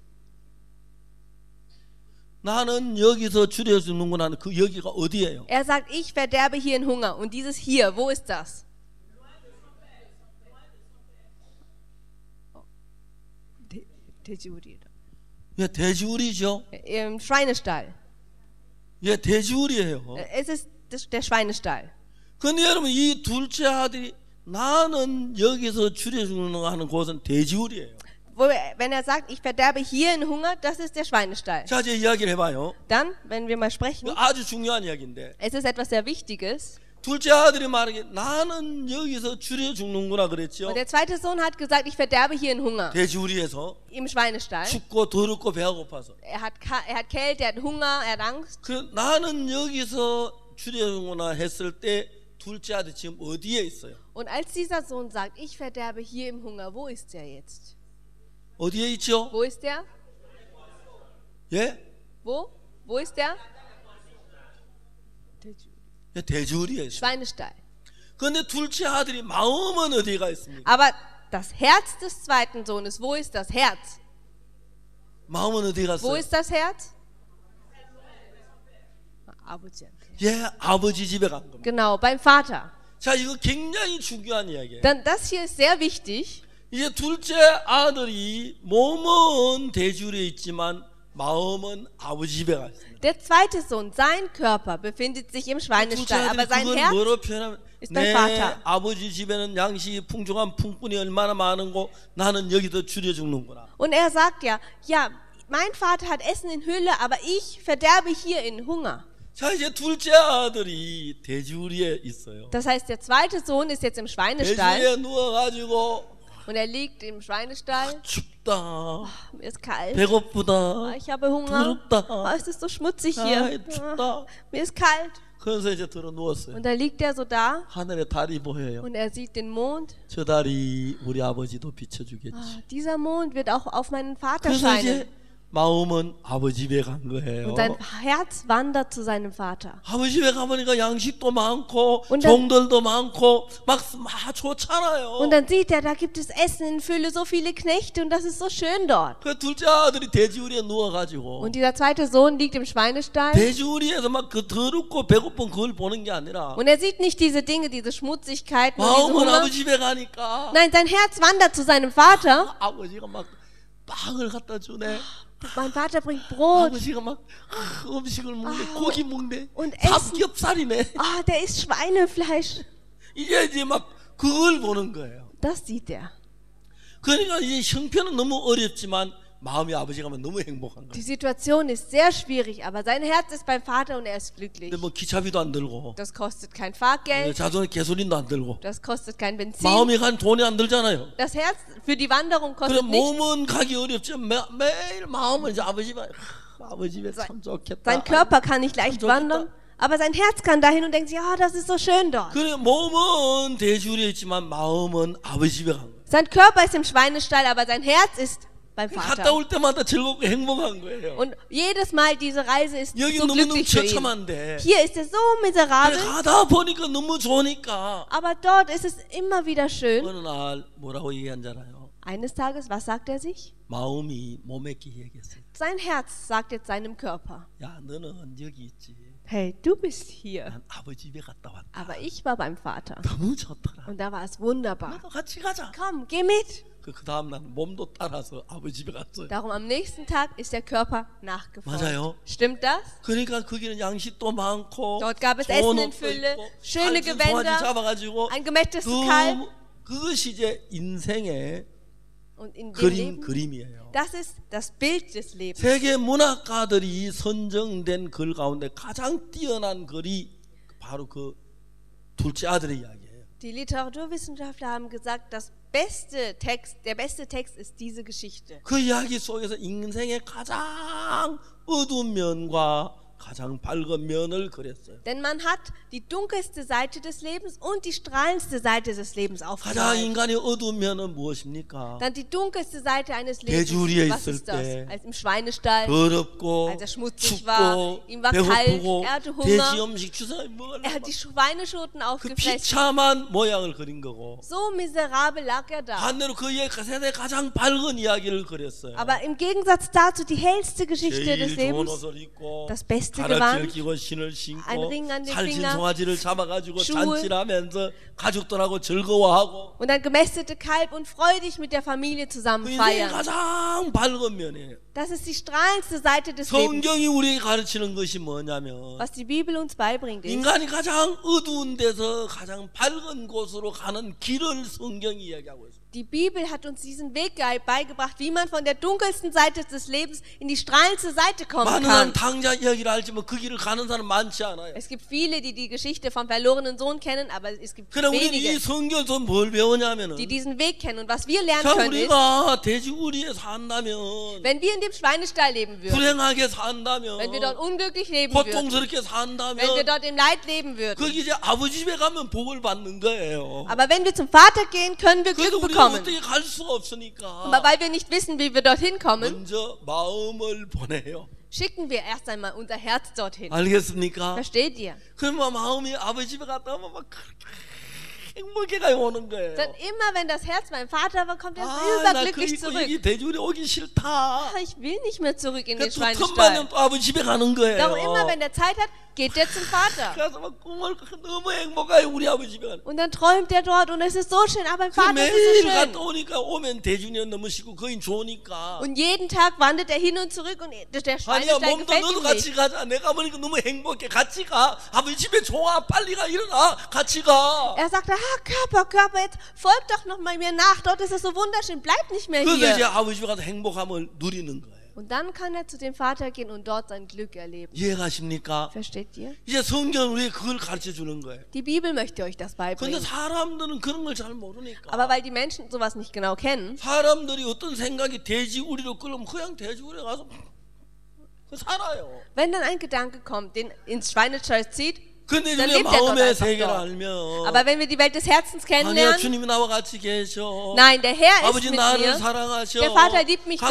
S1: 나는 여기서 줄여 죽는구나. 그 여기가 어디예요?
S2: Er sagt, ich verderbe hier in Hunger. Und dieses hier, wo ist das? De- Tejuri.
S1: 예, 돼지우리죠.
S2: Im Schweinestall.
S1: 예, 돼지우리예요.
S2: Es ist das, der Schweinestall.
S1: 근데 여러분 이 둘째 아들이 나는 여기서 줄여 죽는 하는 곳은 돼지우리예요.
S2: wo er, wenn er sagt, ich verderbe hier in Hunger, das ist der Schweinestall.
S1: 자, 이제 이야기를 해봐요.
S2: Dann, wenn wir mal sprechen,
S1: 이거 아주 중요한 이야기인데
S2: es ist etwas sehr Wichtiges.
S1: 둘째 아들이 말하기 나는 여기서 줄여 죽는구나 그랬죠.
S2: Und der zweite Sohn hat gesagt, ich verderbe hier in Hunger,
S1: 돼지우리에서
S2: im Schweinestall.
S1: 춥고 더럽고 배가 고파서.
S2: Er hat, Ka- er hat Kälte, er hat Hunger, er hat Angst.
S1: 그 나는 여기서 줄여 죽는구나 했을 때 둘째 아들 지금 어디에 있어요?
S2: Und als dieser Sohn sagt, ich verderbe hier im Hunger, wo ist er jetzt?
S1: 어디에 있죠?
S2: Wo ist er?
S1: 예?
S2: Wo? Wo ist er?
S1: 예, 돼지우리에 있어요.
S2: Schweinestall.
S1: 그런데 둘째 아들이 마음은 어디가 있습니까?
S2: Aber das Herz des zweiten Sohnes, wo ist das Herz?
S1: 마음은 어디
S2: Wo
S1: 갔어요?
S2: ist das Herz? 아버지한테.
S1: 예, 아버지 집에 간 겁니다.
S2: Genau, beim Vater.
S1: 자, 이거 굉장히 중요한 이야기예요.
S2: Dann das hier ist sehr wichtig.
S1: 이제 둘째 아들이 몸은 돼지우리에 있지만
S2: der zweite Sohn, sein Körper, befindet sich im Schweinestall, aber sein Herz ist
S1: dein
S2: Vater. Und er sagt ja, ja, mein Vater hat Essen in Hülle, aber ich verderbe hier in Hunger. Das heißt, der zweite Sohn ist jetzt im Schweinestall.
S1: 돼지우리에 누워가지고
S2: und er liegt im Schweinestall.
S1: 춥다,
S2: Mir ist kalt.
S1: 배고프다,
S2: Ich habe Hunger.
S1: 더럽다.
S2: Oh, es ist so schmutzig
S1: 아이,
S2: hier.
S1: 춥다.
S2: Mir ist kalt.
S1: 그래서 이제 들어 누웠어요.
S2: Und da liegt er so da
S1: 하늘에 달이 보여요.
S2: und er sieht den Mond.
S1: 저 달이 우리 아버지도 비춰주겠지.
S2: Ah, dieser Mond wird auch auf meinen Vater
S1: 그래서
S2: scheinen.
S1: 이제 마음은 아버지 집에 간 거예요.
S2: Und sein Herz wandert zu seinem Vater.
S1: 아버지 집에 가보니까 양식도 많고
S2: Und dann-
S1: 종들도 많고 막, 막 좋잖아요.
S2: Und dann sieht er, da gibt es Essen in Fülle, so viele Knechte und das ist so schön dort.
S1: 그 둘째 아들이 돼지우리에 누워가지고
S2: Und dieser zweite Sohn liegt im Schweinestall
S1: 돼지우리에서 막 그 더럽고 배고픈 그걸 보는 게 아니라
S2: und er sieht nicht diese Dinge, diese Schmutzigkeiten und diese
S1: 마음은
S2: Hunger.
S1: 아버지 집에 가니까
S2: Nein, sein Herz wandert zu seinem Vater.
S1: 아버지가 막 빵을 갖다 주네.
S2: Mein Vater bringt Brot.
S1: 아버지가 막 아, 음식을 먹네,
S2: 아,
S1: 고기 먹네,
S2: und Essen.
S1: 삼겹살이네.
S2: Ah, der isst Schweinefleisch.
S1: 이게 이제 막 그걸 보는 거예요.
S2: Das sieht er.
S1: 그러니까 이제 형편은 너무 어렵지만
S2: die Situation ist sehr schwierig, aber sein Herz ist beim Vater und er ist glücklich. Das kostet kein Fahrgeld. Das kostet kein Benzin. Das Herz für die Wanderung kostet nichts. Sein Körper kann nicht leicht wandern. Aber sein Herz kann dahin und denkt sich, ja, das ist so schön dort. Sein Körper ist im Schweinestall, aber sein Herz ist beim
S1: 갔다
S2: Vater.
S1: 올 때마다 즐겁고 행복한 거예요.
S2: Und jedes Mal diese Reise ist
S1: 여기
S2: so
S1: 너무너무
S2: glücklich für ihn.
S1: 처참한데
S2: Hier ist er so
S1: 그래,
S2: miserabel,
S1: 가다 보니까 너무 좋으니까
S2: aber dort ist es immer wieder schön.
S1: 어느 날 뭐라고 얘기한잖아요.
S2: Eines Tages, was sagt er sich?
S1: 마음이 몸에 있게 얘기했어요.
S2: Sein Herz sagt jetzt seinem Körper,
S1: 야 너는 여기 있지.
S2: hey, du bist hier,
S1: 난 아버지 집에 갔다 왔다.
S2: aber ich war beim Vater.
S1: 너무 좋더라.
S2: Und da war es wunderbar.
S1: 나도 같이 가자.
S2: Komm, geh mit.
S1: 그, 그 다음 날 몸도 따라서 아버지 집에 갔어요.
S2: Darum am nächsten Tag ist der Körper nachgefolgt.
S1: 맞아요.
S2: Stimmt das?
S1: 그러니까 거기는 양식도 많고
S2: Dort gab es Essen in Fülle, schöne Gewänder,
S1: 잡아가지고
S2: Ein gemächtes Kalb.
S1: 그, 그것이 이제 인생의
S2: Und in dem
S1: 그림
S2: Leben,
S1: 그림이에요.
S2: das ist das Bild des Lebens.
S1: 세계 문학가들이 선정된 글 가운데 가장 뛰어난 글이 바로 그 둘째 아들의 이야기예요.
S2: Die Literaturwissenschaftler haben gesagt, das beste Text, der beste Text ist diese Geschichte.
S1: 그 이야기 속에서 인생의 가장 어두운 면과 가장 밝은 면을 그렸어요.
S2: Denn man hat die dunkelste Seite des Lebens und die strahlendste Seite des Lebens
S1: 가장
S2: aufgemalt.
S1: 인간의 어두운 면은 무엇입니까?
S2: Dann die dunkelste Seite eines Lebens.
S1: 돼지우리에
S2: Was
S1: 있을
S2: ist das?
S1: 때
S2: Als im Schweinestall.
S1: 더럽고
S2: als er schmutzig
S1: 춥고
S2: war, ihm war
S1: 배고프고
S2: kalt, er hatte Hunger.
S1: 돼지 음식 주사위 먹으려고
S2: Er hat die Schweineschoten
S1: 그
S2: aufgefressen.
S1: 비참한 모양을 그린 거고
S2: So miserabel lag er da.
S1: 반대로 그의 세대 가장 밝은 이야기를 그렸어요.
S2: Aber im Gegensatz dazu die hellste Geschichte des
S1: 제일 좋은
S2: Lebens.
S1: 옷을 입고
S2: das beste
S1: 끼고 신을 신고
S2: ein Ring an den
S1: 살찐
S2: Finger,
S1: 송아지를 잡아가지고. 잔치하면서 가족들하고 즐거워하고
S2: Und dann gemästete Kalb und freudig mit der Familie zusammen
S1: 그
S2: feiern.
S1: 가장 밝은 면이에요.
S2: Das ist die strahlendste Seite des Lebens.
S1: 성경이 우리에게 가르치는 것이 뭐냐면
S2: Was die Bibel uns beibringt ist,
S1: 인간이 가장 어두운 데서 가장 밝은 곳으로 가는 길을 성경이 이야기하고 있어요.
S2: Die Bibel hat uns diesen Weg beigebracht, wie man von der dunkelsten Seite des Lebens in die strahlendste Seite kommen kann. Es gibt viele, die die Geschichte vom verlorenen Sohn kennen, aber es gibt wenige, die diesen Weg kennen. Und was wir lernen können ist, wenn wir in dem Schweinestall leben würden, wenn wir dort unglücklich leben würden, wenn wir dort im Leid leben würden, aber wenn wir zum Vater gehen, können wir Glück bekommen
S1: 어떻게 갈 수가 없으니까
S2: Aber weil wir nicht wissen, wie wir dorthin kommen,
S1: 먼저 마음을 보내요.
S2: schicken wir erst einmal unser Herz dorthin.
S1: 알겠습니까?
S2: Versteht ihr?
S1: 그러면 마음이 아버지 집에 갔다 오면 막 그렇게 행복해 가 오는 거예요.
S2: Dann immer, wenn das Herz beim Vater war, kommt er
S1: 아, 나
S2: überglücklich
S1: 그,
S2: zurück.
S1: 이 돼지우리 오기 싫다.
S2: Ah, ich will nicht mehr zurück in den
S1: 그래서 또 틈만
S2: Schweinestall.
S1: 되면 또 아버지 집에 가는 거예요.
S2: Darum immer, wenn er Zeit hat, geht er zum Vater.
S1: 그래서 막 꿈을 너무 행복해요 우리 아버지 집에 가는.
S2: Und dann träumt er dort und es ist so schön, aber beim
S1: 그
S2: Vater ist es
S1: 매일
S2: so
S1: 갔다
S2: schön.
S1: 오니까 오면 대준이 너무 싫고 거긴 좋으니까.
S2: Und jeden Tag wandert er hin und zurück und der
S1: 아니야
S2: Schweinestall
S1: 몸도
S2: gefällt
S1: 너도
S2: ihm
S1: 같이
S2: nicht.
S1: 가자. 내가 보니까 너무 행복해. 같이 가. 아버지 집에 좋아. 빨리 가 일어나. 같이 가.
S2: Er sagt, ah, Körper, Körper, jetzt folg doch noch mal mir nach. Dort ist es so wunderschön. Bleib nicht mehr
S1: 그래서 이제
S2: hier.
S1: 아버지 집에 가서 행복함을 누리는 거예요.
S2: Und dann kann er zu dem Vater gehen und dort sein Glück erleben.
S1: 이해가십니까?
S2: Versteht ihr?
S1: 이제 성경은 우리에게 그걸 가르쳐 주는 거예요.
S2: Die Bibel möchte euch das
S1: 근데
S2: beibringen.
S1: 사람들은 그런 걸 잘 모르니까.
S2: Aber weil die Menschen sowas nicht genau kennen,
S1: 사람들이 어떤 생각이 돼지우리로 끌면 그냥 돼지우리에 가서 그 살아요.
S2: wenn dann ein Gedanke kommt, den ins Schweinestall zieht,
S1: 근데
S2: dann lebt
S1: der Gott
S2: einfach dort. Aber wenn wir die Welt des Herzens kennenlernen, nein, der Herr ist mit mir, der Vater liebt mich doch.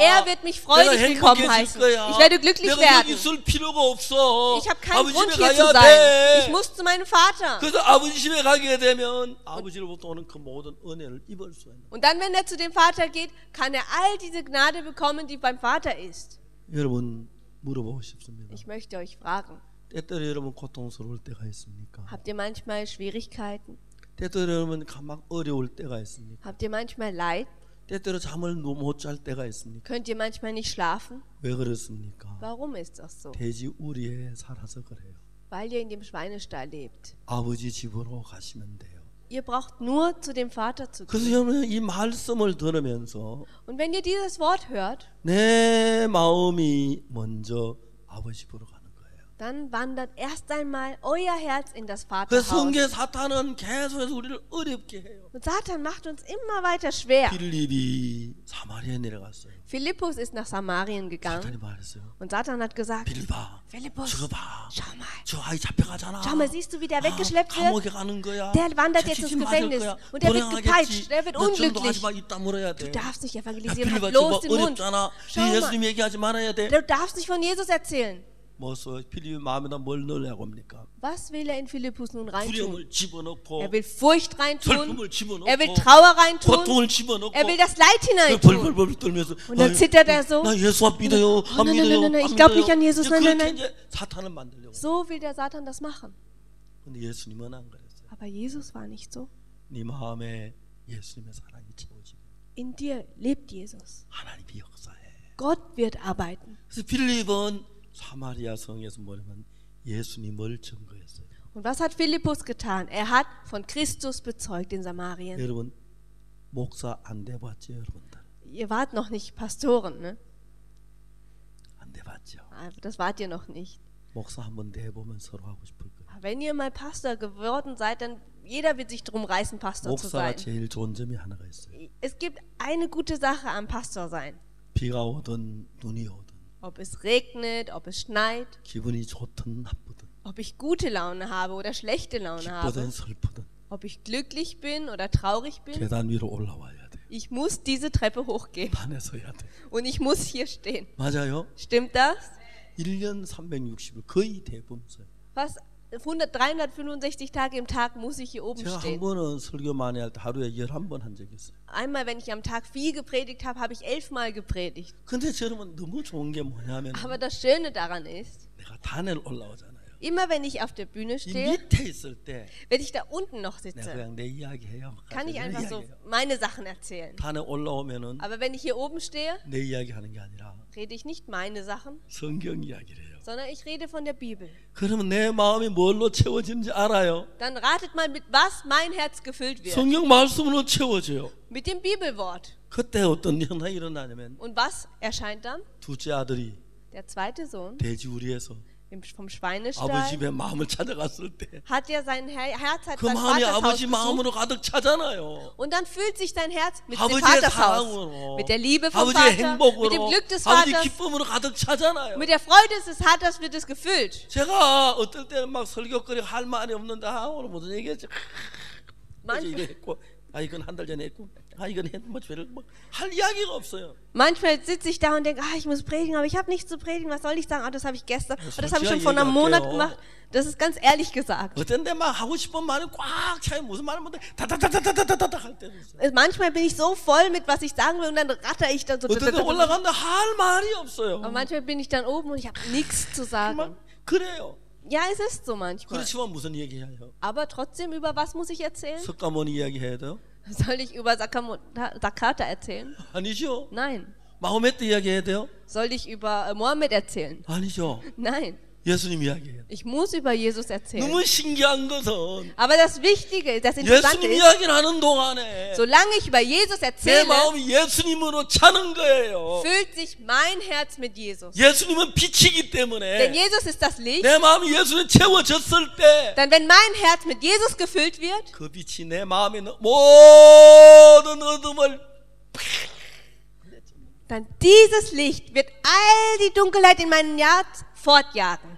S2: Er wird mich freudig willkommen heißen. Ich werde glücklich werden. Ich habe keinen Grund hier zu sein. Ich muss zu meinem Vater. Und dann, wenn er zu dem Vater geht, kann er all diese Gnade bekommen, die beim Vater ist. Ich möchte euch fragen.
S1: 때때로 여러분 고통스러울 때가 있습니까?
S2: habt ihr manchmal Schwierigkeiten?
S1: 때때로 여러분 막 어려울 때가 있습니까?
S2: Habt ihr manchmal Leid?
S1: 때때로 잠을 못 잘 때가 있습니까?
S2: Könnt ihr manchmal nicht schlafen?
S1: 왜 그렇습니까?
S2: Warum ist das so?
S1: 돼지 우리에 살아서 그래요.
S2: Weil ihr in dem Schweinestall lebt.
S1: 아버지 집으로 가시면 돼요.
S2: Ihr braucht nur zu dem Vater zu
S1: 그래서
S2: gehen.
S1: 여러분 이 말씀을 들으면서
S2: Und wenn ihr dieses Wort hört,
S1: 내 마음이 먼저 아버지 집으로 가는 거예요.
S2: dann wandert erst einmal euer Herz in das Vaterhaus. Und Satan macht uns immer weiter schwer. Philippus ist nach Samarien gegangen. Und Satan hat gesagt, Philippus, schau mal, schau mal, siehst du, wie der weggeschleppt wird? Der wandert jetzt ins Gefängnis und der wird gepeitscht, Der wird unglücklich. Du darfst nicht evangelisieren, halt bloß den Mund. Schau mal, du darfst nicht von Jesus erzählen. Was will er in Philippus nun reintun? Er will Furcht reintun. Er will Trauer reintun. Er will das Leid hineintun. Und dann zittert er so. Nein, nein, nein, ich
S1: glaube
S2: nicht an Jesus. Nein, nein, nein. So will der Satan das machen. Aber Jesus war nicht so. In dir lebt Jesus. Gott wird arbeiten.
S1: 그래서 필립은 사마리아 성에서 뭐냐면 예수님을 증거했어요.
S2: Und was hat Philippus getan? Er hat von Christus bezeugt in Samarien.
S1: 여러분 목사 안 돼봤죠, 여러분들?
S2: Ihr wart noch nicht Pastoren, ne?
S1: 안 돼봤죠.
S2: Ah, Das wart ihr noch nicht.
S1: 목사 한번 돼보면 서로 하고 싶을 거예요.
S2: Aber Wenn ihr mal Pastor geworden seid, dann jeder wird sich drum reißen, Pastor zu
S1: 목사가
S2: sein.
S1: 제일 좋은 점이 하나가 있어요.
S2: Es gibt eine gute Sache am Pastor sein.
S1: 비가 오든 눈이 오든
S2: Ob es regnet, ob es schneit,
S1: 기분이 좋든 나쁘든
S2: ob ich gute Laune habe oder schlechte Laune
S1: 기쁘든
S2: habe,
S1: 슬프든
S2: ob ich glücklich bin oder traurig bin,
S1: 계단 위로 올라와야 돼.
S2: ich muss diese Treppe hochgehen
S1: 반에 서야 돼.
S2: und ich muss hier stehen.
S1: 맞아요.
S2: Stimmt das?
S1: 1년 360일 거의 대부분 서요.
S2: Fast 100, 365 Tage im Tag muss ich hier oben
S1: 제가 한
S2: stehen.
S1: 번은 설교 많이 할 때 하루에 11번 한 적이 있어요.
S2: Einmal, wenn ich am Tag viel gepredigt habe, habe ich elfmal gepredigt.
S1: 근데 저러면 너무 좋은 게 뭐냐면
S2: Aber das Schöne daran ist,
S1: 내가 단에 올라오잖아요.
S2: Immer wenn ich auf der Bühne stehe, wenn ich da unten noch sitze, kann ich einfach so meine Sachen erzählen. Aber wenn ich hier oben stehe, rede ich nicht meine Sachen, sondern ich rede von der Bibel. Dann ratet mal, mit was mein Herz gefüllt wird. Mit dem Bibelwort. Und was erscheint dann? Der zweite Sohn
S1: 돼지우리에서
S2: im- vom
S1: 아버지
S2: Schweinestall
S1: 집에 마음을 찾아갔을 때 그
S2: hat ja sein Her Herz hat sein
S1: 마음이
S2: Vaters Haus
S1: 아버지
S2: besucht.
S1: 마음으로 가득 차잖아요.
S2: Und dann fühlt sich dein Herz mit dem
S1: 아버지의
S2: Vaters
S1: 사랑으로,
S2: Haus, mit der Liebe vom
S1: 아버지의
S2: Vater, mit dem
S1: 행복으로,
S2: Glück des
S1: 아버지
S2: Vaters,
S1: 기쁨으로 가득 차잖아요.
S2: mit der Freude des Vaters wird es gefüllt.
S1: 제가 어떨 때는 막 설교거리 할 말이 없는데 아 오늘 무슨 얘기했지? 어제 이거
S2: Manchmal sitze ich da und denke, ah, ich muss predigen, aber ich habe nichts zu predigen. Was soll ich sagen? Ah, das habe ich gestern, ah, das habe ich schon vor einem Monat gemacht. Das ist ganz ehrlich gesagt. Äh, manchmal bin ich so voll mit, was ich sagen will und dann ratter ich dann so. Und manchmal bin ich dann oben und ich habe nichts zu sagen.
S1: 그래요.
S2: Ja, es ist so manchmal.
S1: 그렇지만 무슨 얘기해요?
S2: Aber trotzdem, über was muss ich erzählen?
S1: 석가모니 이야기해야 돼요?
S2: Soll ich über Sakamo- Sakata erzählen?
S1: 아니죠.
S2: Nein.
S1: 마호메트 이야기해야 돼요?
S2: Soll ich über äh, Mohammed erzählen?
S1: 아니죠.
S2: Nein.
S1: 예수님 이야기해요.
S2: Ich muss über Jesus erzählen.
S1: 너무 신기한 것은
S2: Aber das Wichtige, das Interessante
S1: 예수님
S2: ist,
S1: 이야기를 하는 동안에
S2: solange ich über Jesus
S1: 내
S2: erzähle,
S1: 마음이 예수님으로 차는 거예요.
S2: füllt sich mein Herz mit Jesus.
S1: 예수님은 빛이기
S2: Denn
S1: 때문에
S2: Jesus ist das Licht.
S1: 내 마음이 예수님 채워졌을 때 그
S2: Dann, wenn mein Herz mit Jesus gefüllt wird,
S1: 빛이 내 마음에 있는 모든 어둠을
S2: dann dieses Licht wird all die Dunkelheit in meinem Herz fortjagen.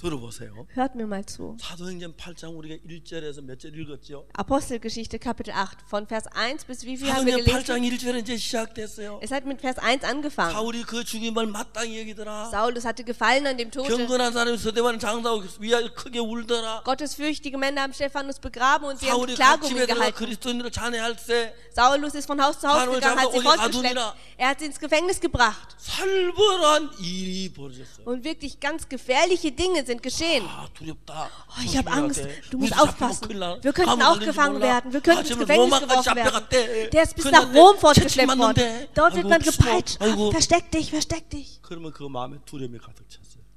S1: 들어보세요.
S2: Hört mir mal zu.
S1: 사도행전 8장 우리가 1절에서 몇 절 읽었죠?
S2: Apostelgeschichte Kapitel 8 von Vers 1 bis wie viel haben wir
S1: 사도행전
S2: gelesen?
S1: 8장 1절에 이제 시작됐어요.
S2: Es hat mit Vers 1 angefangen.
S1: 사울이 그 죽임을 마땅히 여기더라.
S2: Saulus hatte Gefallen an dem Tode.
S1: 경건한 사람이 서대만 장사하고 위하여 크게 울더라.
S2: Gottesfürchtige Männer haben Stephanus begraben und sie haben
S1: 사울이
S2: Klage
S1: 각
S2: um
S1: 집에
S2: ihn
S1: 들어가
S2: gehalten.
S1: 그리스도인들을 잔해할 때
S2: Saulus ist von Haus zu Haus
S1: 사람을
S2: gegangen, hat sie
S1: 잡고 어디
S2: fortgeschleppt.
S1: 가두니라.
S2: Er hat sie ins Gefängnis gebracht.
S1: 살벌한 일이 벌어졌어요.
S2: Und wirklich ganz gefährliche Dinge sind, geschehen. Oh, ich habe Angst. Du musst aufpassen. Wir könnten auch gefangen werden. Wir könnten ins Gefängnis geworfen werden. Der ist bis nach Rom fortgeschleppt worden. Dort wird man gepeitscht. Versteck dich, versteck dich.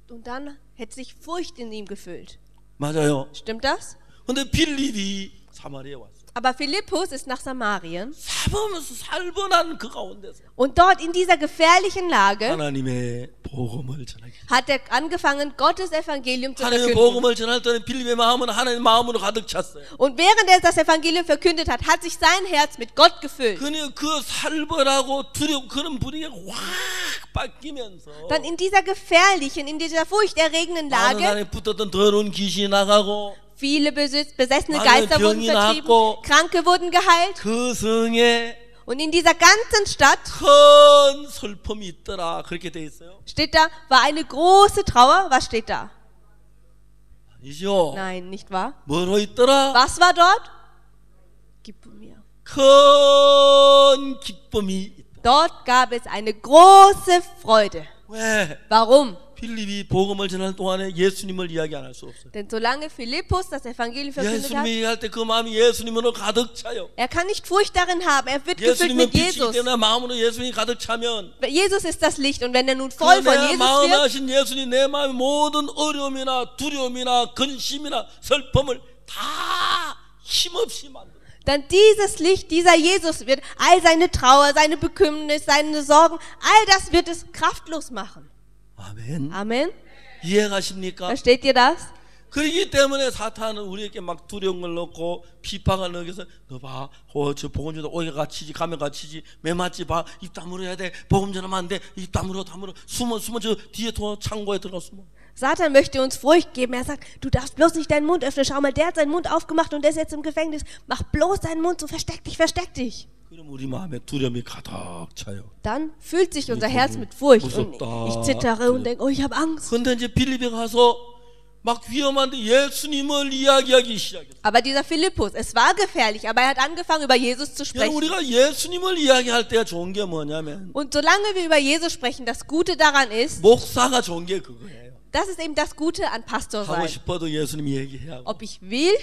S2: Und dann hätte sich Furcht in ihm gefüllt. Stimmt das?
S1: 근데 빌립이 사마리아에 왔어.
S2: Aber Philippus ist nach Samarien. Und dort in dieser gefährlichen Lage hat er angefangen, Gottes Evangelium zu verkünden. Und während er das Evangelium verkündet hat, hat sich sein Herz mit Gott gefüllt. Dann in dieser gefährlichen, in dieser furchterregenden Lage Viele besessene Geister wurden vertrieben, Kranke wurden geheilt. und in dieser ganzen Stadt steht da, war eine große Trauer. Was steht da?
S1: 아니죠.
S2: Nein, nicht wahr? Was war dort? Dort gab es eine große Freude.
S1: 왜?
S2: Warum?
S1: 필립이 복음을 전하는 동안에 예수님을 이야기 안 할 수 없어요.
S2: Denn solange Philippus das Evangelium verkündet
S1: 예수님
S2: hat,
S1: 얘기할 때 그 마음이 예수님으로 가득 차요.
S2: er kann nicht Furcht darin haben. Er wird gefüllt
S1: 예수님은
S2: mit
S1: 빛이기
S2: Jesus.
S1: 때문에 마음으로 예수님이 가득 차면
S2: Jesus ist das Licht und wenn er nun voll von
S1: 내
S2: Jesus
S1: 마음에
S2: wird,
S1: 하신 예수님 내 마음의 모든 어려움이나 두려움이나 근심이나 슬픔을 다 힘없이 만들어.
S2: dann dieses Licht, dieser Jesus wird all seine Trauer, seine Bekümmernis, seine Sorgen, all das wird es kraftlos machen.
S1: 아멘.
S2: Amen.
S1: 이해가십니까?
S2: Versteht ihr das?
S1: 그렇기 때문에 사탄은 우리에게 막 두려운 걸 넣고 비방을 넣어서 너 봐, 어, 저 복음 전도 오게 갇히지 가면 갇히지 매 맞지 봐, 입 다물어 해야 돼, 복음 전하면 안 돼, 입 다물어 다물어 숨어 숨어 저 뒤에 도 창고에 들어가 숨어.
S2: Satan möchte uns Furcht geben. Er sagt, du darfst bloß nicht deinen Mund öffnen. Schau mal, der hat seinen Mund aufgemacht und der ist jetzt im Gefängnis. Mach bloß deinen Mund so, versteck dich, versteck dich. Dann fühlt sich unser Herz mit Furcht und ich zittere und denke, oh, ich habe Angst. Aber dieser Philippus, es war gefährlich, aber er hat angefangen, über Jesus zu sprechen. Und solange wir über Jesus sprechen, das Gute daran ist, das ist eben das Gute an Pastor sein. Ob ich will,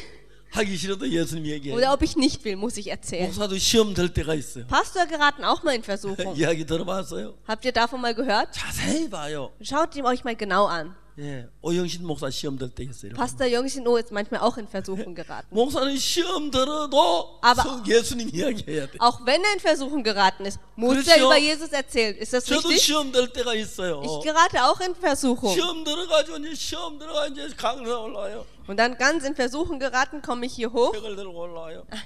S1: 하기 싫어도 예수님 얘기해.
S2: oder ob ich nicht will, muss ich erzählen.
S1: 목사도 시험 될 때가 있어요.
S2: Pastor geraten auch mal in Versuchung.
S1: 이야기 들어봤어요?
S2: Habt ihr davon mal gehört?
S1: 자세히 봐요.
S2: Schaut ihn euch mal genau an.
S1: 예, 오영신 목사 시험 될 때 있어요.
S2: Pastor Jungchen O ist manchmal auch in Versuchung geraten.
S1: 목사는 시험 들어도
S2: Aber-
S1: 성- 예수님 이야기해야 돼.
S2: Auch wenn er in Versuchung geraten ist, muss
S1: 그렇죠.
S2: er über Jesus erzählen. Ist das
S1: 저도
S2: richtig?
S1: 시험 될 때가 있어요.
S2: Ich gerate auch in Versuchung.
S1: 시험 들어가지고 이제 시험 들어가 이제 강사 올라와요.
S2: Und dann ganz in Versuchen geraten, komme ich hier hoch.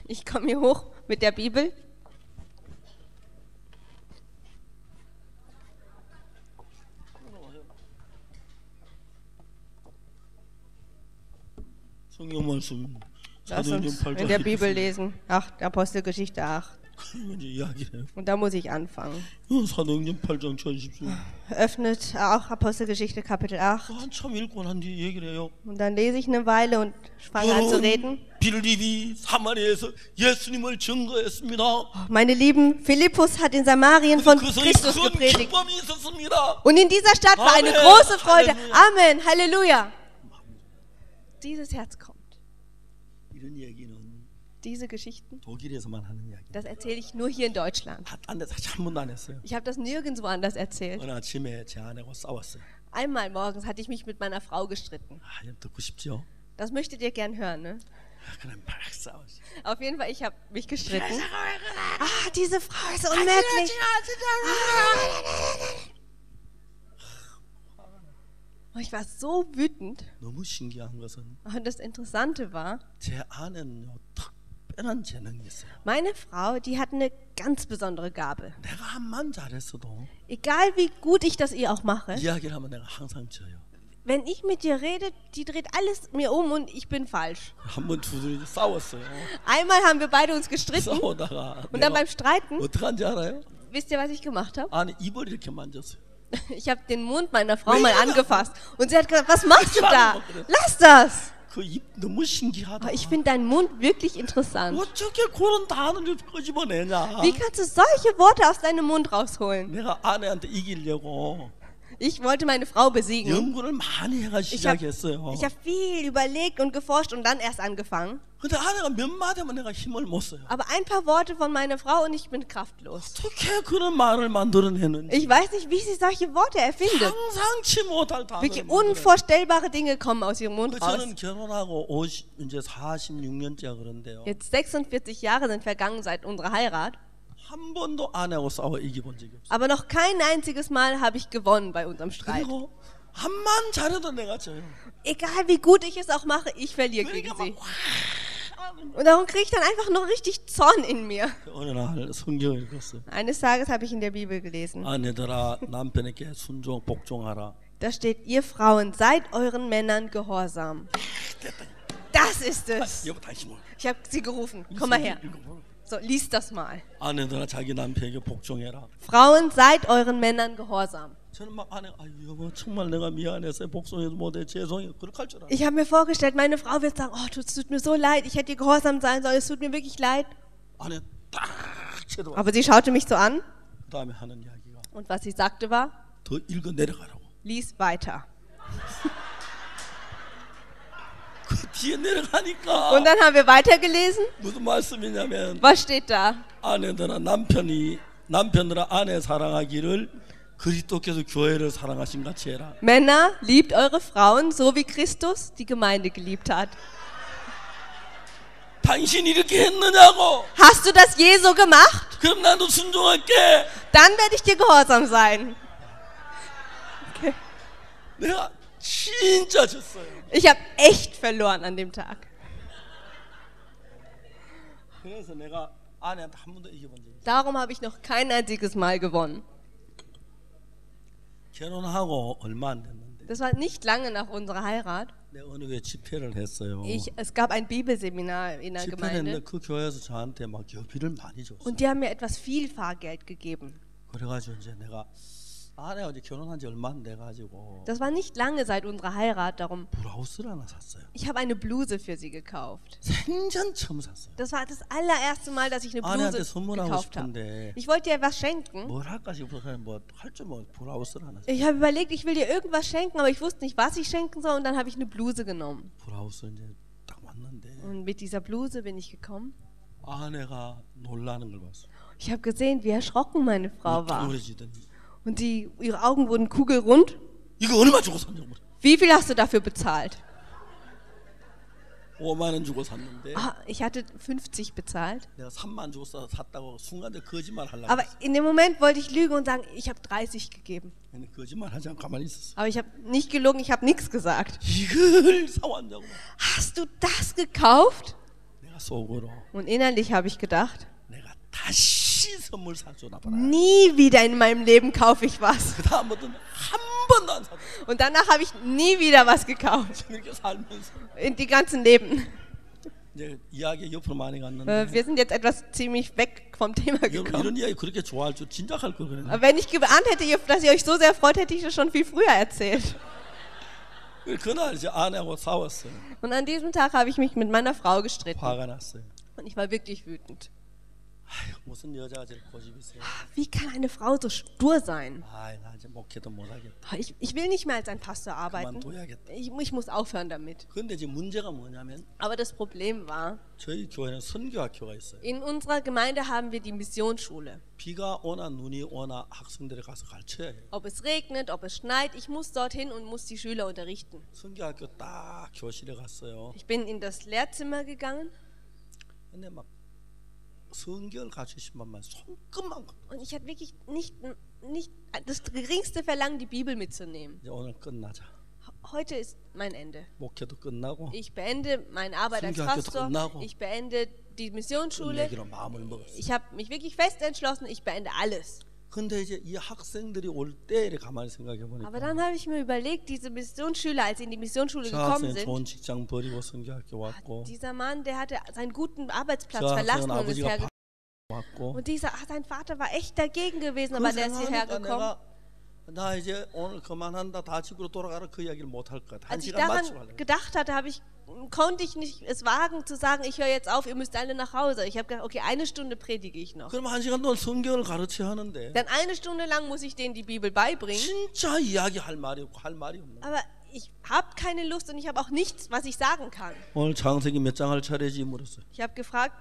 S2: Ich komme hier hoch mit der Bibel. Lass uns in der Bibel lesen. Ach, Apostelgeschichte 8. Und da muss ich anfangen. Öffnet äh, auch Apostelgeschichte Kapitel 8. Und dann lese ich eine Weile und fange an zu reden.
S1: Oh,
S2: meine Lieben, Philippus hat in Samarien von Christus gepredigt. Und in dieser Stadt war eine große Freude. Amen. Halleluja. Dieses Herz kommt diese Geschichten, das erzähle ich nur hier in Deutschland. Ich habe das nirgendwo anders erzählt. Einmal morgens hatte ich mich mit meiner Frau gestritten. Das möchtet ihr gern hören, ne? Auf jeden Fall, ich habe mich gestritten. Ah, diese Frau ist unmöglich. Und oh, ich war so wütend. Und das Interessante war, meine Frau, die hat eine ganz besondere Gabe. Egal wie gut ich das ihr auch mache. Wenn ich mit ihr rede, die dreht alles mir um und ich bin falsch. Einmal haben wir beide uns gestritten. Und dann beim Streiten. Wisst ihr, was ich gemacht habe? Ich habe den Mund meiner Frau mal angefasst und sie hat gesagt, was machst du da? Lass das!
S1: 그 입 너무 신기하다.
S2: Aber ich finde deinen Mund wirklich interessant.
S1: 어떻게 그런 단어를 끄집어내냐?
S2: Wie kannst du solche Worte aus deinem Mund rausholen?
S1: 내가 아내한테 이기려고
S2: Ich wollte meine Frau besiegen. Ich habe hab viel überlegt und geforscht und dann erst angefangen. Aber ein paar Worte von meiner Frau und ich bin kraftlos. Ich weiß nicht, wie sie solche Worte erfindet.
S1: Welche
S2: unvorstellbare Dinge kommen aus ihrem Mund raus. Jetzt 46 Jahre sind vergangen seit unserer Heirat. Aber noch kein einziges Mal habe ich gewonnen bei unserem Streit. Egal wie gut ich es auch mache, ich verliere gegen sie. Und darum kriege ich dann einfach noch richtig Zorn in mir. Eines Tages habe ich in der Bibel gelesen. Da steht, ihr Frauen, seid euren Männern gehorsam. Das ist es. Ich habe sie gerufen. Komm mal her. So, lies das mal.
S1: 아내들아 자기 남편에게 복종해라.
S2: Frauen, seid euren Männern gehorsam.
S1: 저는 막 아내 아유 여보 정말 내가 미안해서 복종해도 못해 죄송해요. 그렇게 할 줄 알아.
S2: Ich habe mir vorgestellt, meine Frau wird sagen, oh, du, es tut mir so leid, ich hätte dir gehorsam sein sollen, es tut mir wirklich leid.
S1: 아내 딱 채도.
S2: Aber sie schaute mich so an
S1: 그 다음에 하는 이야기가
S2: und was sie sagte war,
S1: 더 읽어 내려가라고.
S2: lies weiter. Und dann haben wir weitergelesen. Was steht da? Männer, liebt eure Frauen so wie Christus die Gemeinde geliebt hat. Hast du das je so gemacht? Dann werde ich dir gehorsam sein. Okay.
S1: 내가 진짜 졌어요.
S2: Ich habe echt verloren an dem Tag.
S1: 그래서 내가 아내한테 한 번도 이겨본 적이 없어요.
S2: Darum habe ich noch kein einziges Mal gewonnen.
S1: 결혼하고 얼마 안 됐는데
S2: Das war nicht lange nach unserer Heirat.
S1: 내가 어느 교회 집회를 했어요.
S2: Ich, es gab ein Bibelseminar in der
S1: 집회를 했는데
S2: Gemeinde
S1: 그 교회에서 저한테 막 교비를 많이 줬어요.
S2: und die haben mir etwas viel Fahrgeld gegeben.
S1: 그래가지고 이제 내가
S2: das war nicht lange seit unserer Heirat, darum. Ich habe eine Bluse für sie gekauft. Das war das allererste Mal, dass ich eine Bluse gekauft habe. Ich wollte ihr was schenken. Ich habe überlegt, ich will dir irgendwas schenken, aber ich wusste nicht, was ich schenken soll und dann habe ich eine Bluse genommen. Und mit dieser Bluse bin ich gekommen. Ich habe gesehen, wie erschrocken meine Frau war. Und die, ihre Augen wurden kugelrund. Wie viel hast du dafür bezahlt? Ah, ich hatte 50 bezahlt. Aber in dem Moment wollte ich lügen und sagen, ich habe 30 gegeben. Aber ich habe nicht gelogen, ich habe nichts gesagt. Hast du das gekauft? Und innerlich habe ich gedacht,
S1: ich
S2: Nie wieder in meinem Leben kaufe ich was. Und danach habe ich nie wieder was gekauft. In die ganzen Leben. Äh, wir sind jetzt etwas ziemlich weg vom Thema gekommen. Aber wenn ich geahnt hätte, dass ihr euch so sehr freut, hätte ich das schon viel früher erzählt. Und an diesem Tag habe ich mich mit meiner Frau gestritten. Und ich war wirklich wütend. Wie kann eine Frau so stur sein?
S1: 아이 나 이제 목회도 못하겠다.
S2: Ich, ich will nicht mehr als ein Pastor arbeiten.
S1: 그만둬야겠다.
S2: Ich, ich muss aufhören damit.
S1: 근데 지금 문제가 뭐냐면
S2: Aber das Problem war,
S1: 저희 교회는 선교학교가 있어요.
S2: in unserer Gemeinde haben wir die Missionsschule.
S1: 비가 오나 눈이 오나 학생들이 가서 가르쳐야 해요.
S2: Ob es regnet, ob es schneit, ich muss dorthin und muss die Schüler unterrichten.
S1: 선교학교 딱 교실에 갔어요.
S2: Ich bin in das Lehrzimmer gegangen
S1: 근데 막
S2: und ich hatte wirklich nicht, nicht das geringste Verlangen, die Bibel mitzunehmen. Heute ist mein Ende. Ich beende meine Arbeit als Pastor. Ich beende die Missionsschule. Ich habe mich wirklich fest entschlossen, ich beende alles.
S1: 근데 이제 이 학생들이 올 때 이렇게 가만히 생각해
S2: Aber
S1: 보니까
S2: dann habe ich mir überlegt, diese Missionsschüler, als sie in die Missionsschule
S1: 저
S2: gekommen
S1: 학생은
S2: sind,
S1: 좋은 직장 버리고 선교학교 왔고
S2: dieser Mann, der hatte seinen guten
S1: 저
S2: Arbeitsplatz
S1: 학생은
S2: verlassen und ist
S1: 아버지가
S2: hergekommen.
S1: 바- 왔고
S2: Und dieser, ach, sein Vater war echt dagegen gewesen, aber
S1: 그
S2: der ist hierher
S1: 생각하니까
S2: gekommen.
S1: 내가 나 이제 오늘 그만한다 다 집으로 돌아가라 그 이야기를 못 할 것 같아 한
S2: Als ich
S1: 시간 맞추고
S2: daran
S1: 하려고
S2: gedacht hatte, habe ich, konnte ich nicht es wagen zu sagen, ich höre jetzt auf, ihr müsst alle nach Hause. Ich habe gedacht, okay, eine Stunde predige ich noch.
S1: 그럼 한 시간 동안 성경을 가르쳐야 하는데
S2: Dann eine Stunde lang muss ich denen die Bibel beibringen.
S1: 진짜 이야기할 말이 없고 할 말이 없는 거야.
S2: Aber ich habe keine Lust und ich habe auch nichts, was ich sagen kann.
S1: 오늘 창세기 몇 장 할 차례지 물었어요
S2: Ich habe gefragt,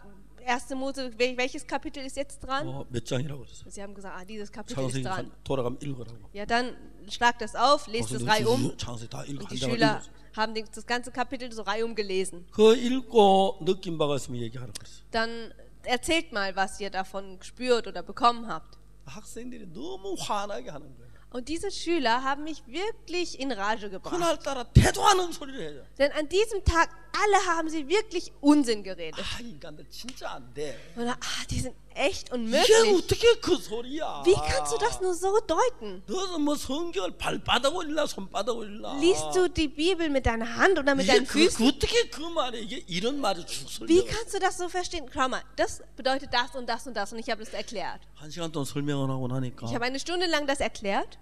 S2: 1. Mose, wel- welches Kapitel ist jetzt dran?
S1: 어, 몇 장이라고 그랬어요
S2: Sie haben gesagt, ah, dieses Kapitel ist
S1: 창세기
S2: dran.
S1: 간- 돌아가면 읽으라고
S2: Ja, dann schlag das auf, lest es reihum.
S1: 창세기 다 읽고
S2: Und
S1: 한
S2: die
S1: 장을
S2: Schüler
S1: 읽었어요
S2: haben den- das ganze Kapitel so reihum gelesen.
S1: 그 읽고 느낀 바가 있으면 얘기하라 그랬어요
S2: Dann erzählt mal, was ihr davon gespürt oder bekommen habt.
S1: 학생들이 너무 화나게 하는 거예요
S2: Und diese Schüler haben mich wirklich in Rage gebracht.
S1: 그날따라 대도하는 소리를 해요
S2: Denn an diesem Tag, alle haben sie wirklich Unsinn geredet.
S1: 아 인간들 진짜 안돼
S2: Oder, ah, die sind echt
S1: 이게
S2: unmöglich.
S1: 어떻게 그 소리야
S2: Wie kannst du das nur so deuten?
S1: 너는 뭐 성경을 발바닥 올리나 손바닥 올리나
S2: Liest du die Bibel mit deiner Hand oder mit
S1: 이게
S2: deinen
S1: 그,
S2: Füßen?
S1: 그 어떻게 그 말에 이게 이런 말이 쭉
S2: Wie
S1: 설명
S2: kannst du das so verstehen? Schau mal, das bedeutet das und das und das und ich habe das erklärt.
S1: 한 시간 동안 설명을 하고 나니까
S2: Ich habe eine Stunde lang das erklärt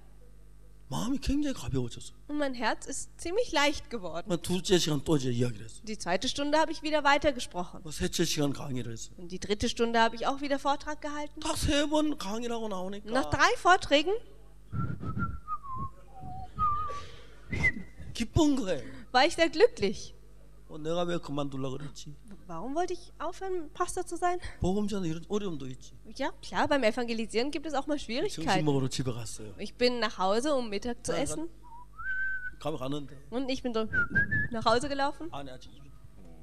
S2: und mein Herz ist ziemlich leicht geworden. Die zweite Stunde habe ich wieder weitergesprochen. Und die dritte Stunde habe ich auch wieder Vortrag gehalten. Nach drei Vorträgen war ich sehr glücklich.
S1: 어, 내가 왜 그만둘라 그랬지
S2: Warum wollte ich aufhören, Pastor zu sein?
S1: 복음전에 이런 어려움도 있지
S2: Ja, klar, beim Evangelisieren gibt es auch mal
S1: 점심
S2: Schwierigkeiten.
S1: 먹으러 집에 갔어요
S2: Ich bin nach Hause, um Mittag zu
S1: Ja,
S2: essen.
S1: 가면 가는데
S2: Und ich bin so nach Hause gelaufen.
S1: 안에 아직 입이-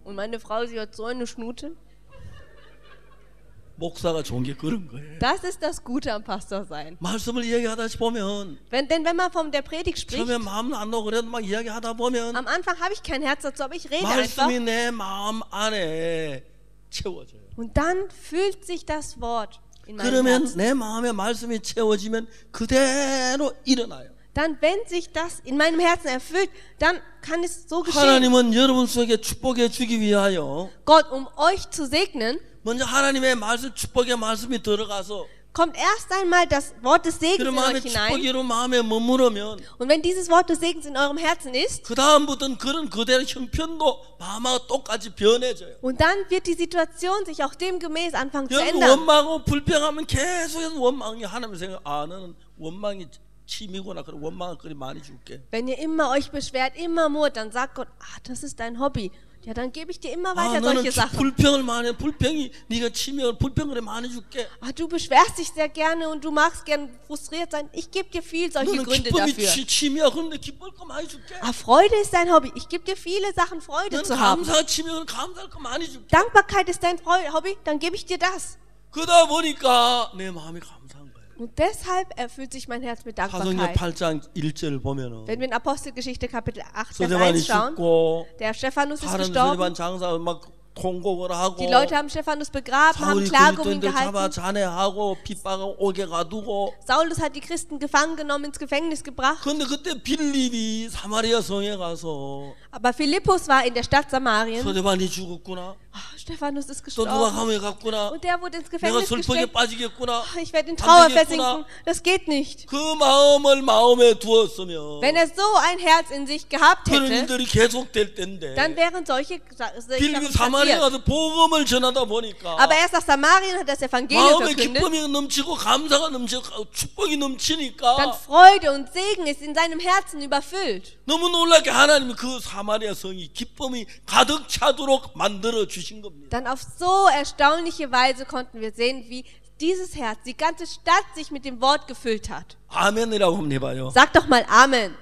S2: Und meine Frau, sie hat so eine Schnute.
S1: 목사가 좋은 게 그런 거예요
S2: Das ist das Gute am Pastor sein.
S1: 말씀을 이야기하다 보면
S2: Wenn, denn wenn man von der Predigt spricht,
S1: 처음에 마음 안 나고 그래도 막 이야기하다 보면
S2: am Anfang habe ich kein Herz dazu, aber ich rede einfach.
S1: 말씀이 내 마음 안에 채워져요.
S2: Und dann fühlt sich das Wort in meinem
S1: 그러면
S2: Herzen.
S1: 내 마음에 말씀이 채워지면 그대로 일어나요.
S2: Dann, wenn sich das in meinem Herzen erfüllt, dann kann es so geschehen.
S1: 하나님은 여러분 속에 축복해 주기 위하여
S2: Gott, um euch zu segnen,
S1: 먼저 하나님의 말씀 축복의 말씀이 들어가서
S2: kommt erst einmal das Wort des Segens
S1: 그런
S2: in
S1: 마음에
S2: euch hinein.
S1: 축복이 여러분 마음에 머무르면
S2: Und wenn dieses Wort des Segens in eurem Herzen ist,
S1: 그 다음부터는 그런 그대로 형편도 마음하고 똑같이 변해져요.
S2: und dann wird die Situation sich auch demgemäß anfangen zu
S1: 여러분
S2: ändern.
S1: 원망하고 불평하면 계속해서 원망이 하나님 생각 아 너는 원망이 취미구나 그럼 원망을 그리 많이 줄게
S2: Wenn ihr immer euch beschwert, immer murrt, dann sagt Gott, ah, das ist dein Hobby. Ja, dann gebe ich dir immer
S1: 아
S2: weiter
S1: 너는
S2: solche Sachen.
S1: 불평을 많이 해 불평이 네가 취미야 불평을 많이 줄게
S2: Ah, du beschwerst dich sehr gerne und du magst gern frustriert sein. Ich gebe dir viel solche
S1: 너는
S2: Gründe
S1: 기쁨이
S2: dafür.
S1: 취, 취미야 그런데 기쁠 거 많이 줄게
S2: Ah, Freude ist dein Hobby. Ich gebe dir viele Sachen, Freude
S1: 너는
S2: zu haben.
S1: 감사가 취미야 감사할 거 많이 줄게
S2: Dankbarkeit ist dein Freu- Hobby, dann gebe ich dir das.
S1: 그러다 보니까 내 마음이 감사한 거예요
S2: Und deshalb erfüllt sich mein Herz mit
S1: 사도행전
S2: Dankbarkeit.
S1: 8장 1절 보면은
S2: Wenn wir in Apostelgeschichte Kapitel 8, Vers
S1: 서대반이
S2: 1 schauen,
S1: 죽고
S2: der Stephanus ist
S1: 다른
S2: gestorben.
S1: 서대반 장사 막 통곡을 하고
S2: Die Leute haben Stephanus begraben, haben
S1: 사울이
S2: Klage um ihn
S1: 그리스도인들 잡아
S2: gehalten.
S1: 잔해하고 핍박하고 오게 가두고
S2: Saulus hat die Christen gefangen genommen, ins Gefängnis gebracht.
S1: 그런데 그때 빌립이 사마리아 성에 가서
S2: Aber Philippus war in der Stadt Samarien.
S1: 서대반이 죽었구나
S2: Ah, Stephanus ist
S1: 또 누가
S2: gestorben.
S1: 감옥에 갔구나
S2: Und der wurde ins
S1: 내가
S2: Gefängnis
S1: 슬프게
S2: gesteckt.
S1: 빠지겠구나
S2: Ah, Ich werde in
S1: 안
S2: Trauer
S1: 되겠구나.
S2: versinken. Das geht nicht.
S1: 그 마음을 마음에 두었으면
S2: Wenn er so ein Herz in sich gehabt
S1: 그런
S2: hätte,
S1: 일들이 계속될 텐데
S2: dann wären solche Sa- solche
S1: 빌립이
S2: Sachen
S1: 사마리아
S2: passiert.
S1: 가서 복음을 전하다 보니까
S2: Aber erst nach Samarien hat das Evangelium
S1: 마음에
S2: verkündet.
S1: 기쁨이 넘치고 감사가 넘치고 축복이
S2: Dann
S1: 넘치니까
S2: Freude und Segen ist in seinem Herzen überfüllt.
S1: 너무 놀랍게 하나님이 그 사마리아 성이 기쁨이 가득 차도록 만들어 주신 겁니다.
S2: Dann auf so erstaunliche Weise konnten wir sehen, wie dieses Herz, die ganze Stadt sich mit dem Wort gefüllt hat.
S1: 아멘이라고 한번 해봐요.
S2: Sag doch mal Amen.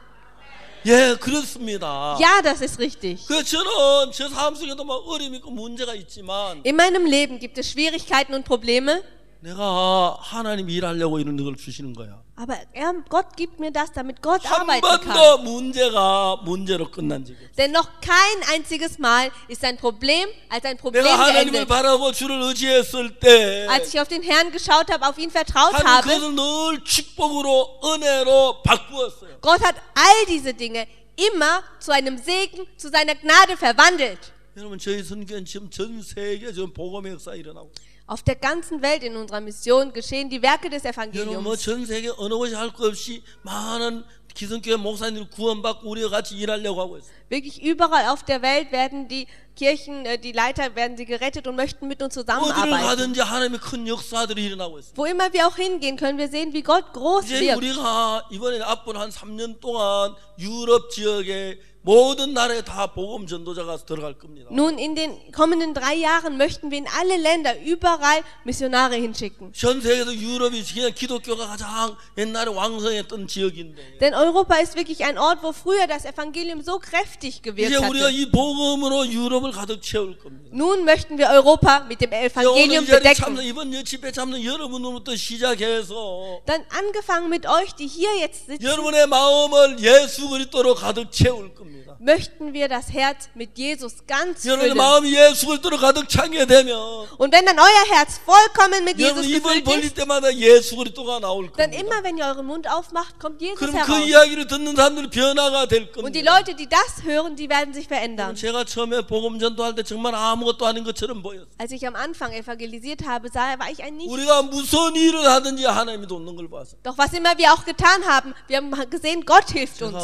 S1: 예, 그렇습니다.
S2: Ja, das ist richtig.
S1: 그 저는 저 삶 속에도 막 어려움이 있고 문제가 있지만
S2: In meinem Leben gibt es Schwierigkeiten und Probleme,
S1: 내가 하나님 일하려고 이런 걸 주시는 거야.
S2: aber er, Gott gibt mir das, damit Gott
S1: 한
S2: arbeiten kann.
S1: 번도 문제가 문제로 끝난 적이 없어.
S2: Denn noch kein einziges Mal ist ein Problem als ein Problem
S1: 내가 하나님을
S2: geendet.
S1: 바라고 주를 의지했을 때
S2: Als ich auf den Herrn geschaut habe, auf ihn vertraut
S1: 하나님
S2: habe,
S1: 그것을 늘 축복으로 은혜로 바꾸었어요.
S2: Gott hat all diese Dinge immer zu einem Segen, zu seiner Gnade verwandelt.
S1: 여러분 저희 선교는 지금 전 세계 지금 복음의 역사 일어나고 있어요.
S2: Auf der ganzen Welt in unserer Mission geschehen die Werke des
S1: 여러분 뭐
S2: Evangeliums.
S1: 전 세계 어느 곳이 할 것 없이 많은 기성교회 목사님들 구원받고 우리가 같이 일하려고 하고 있어요.
S2: Wirklich überall auf der Welt werden die Kirchen, äh, die Leiter werden sie gerettet und möchten mit uns
S1: 어디를
S2: zusammenarbeiten.
S1: 가든지 하나님의 큰 역사들이 일어나고 있어요.
S2: Wo immer wir auch hingehen, können wir sehen, wie Gott groß
S1: 이제
S2: wird.
S1: 우리가 이번에 앞으로 한 3년 동안 유럽 지역에
S2: Nun in den kommenden drei Jahren möchten wir in alle Länder überall Missionare hinschicken. Denn Europa ist wirklich ein Ort, wo früher das Evangelium so kräftig gewirkt
S1: hat.
S2: Nun möchten wir Europa mit dem Evangelium bedecken. Dann angefangen mit euch, die hier jetzt sitzen möchten wir das Herz mit Jesus ganz füllen. Und wenn dann euer Herz vollkommen mit Jesus gefüllt ist, dann immer wenn ihr euren Mund aufmacht, kommt Jesus heraus. Und die Leute, die das hören, die werden sich verändern. Als ich am Anfang evangelisiert habe, sah, war ich ein Nichts. Doch was immer wir auch getan haben, wir haben gesehen, Gott hilft uns.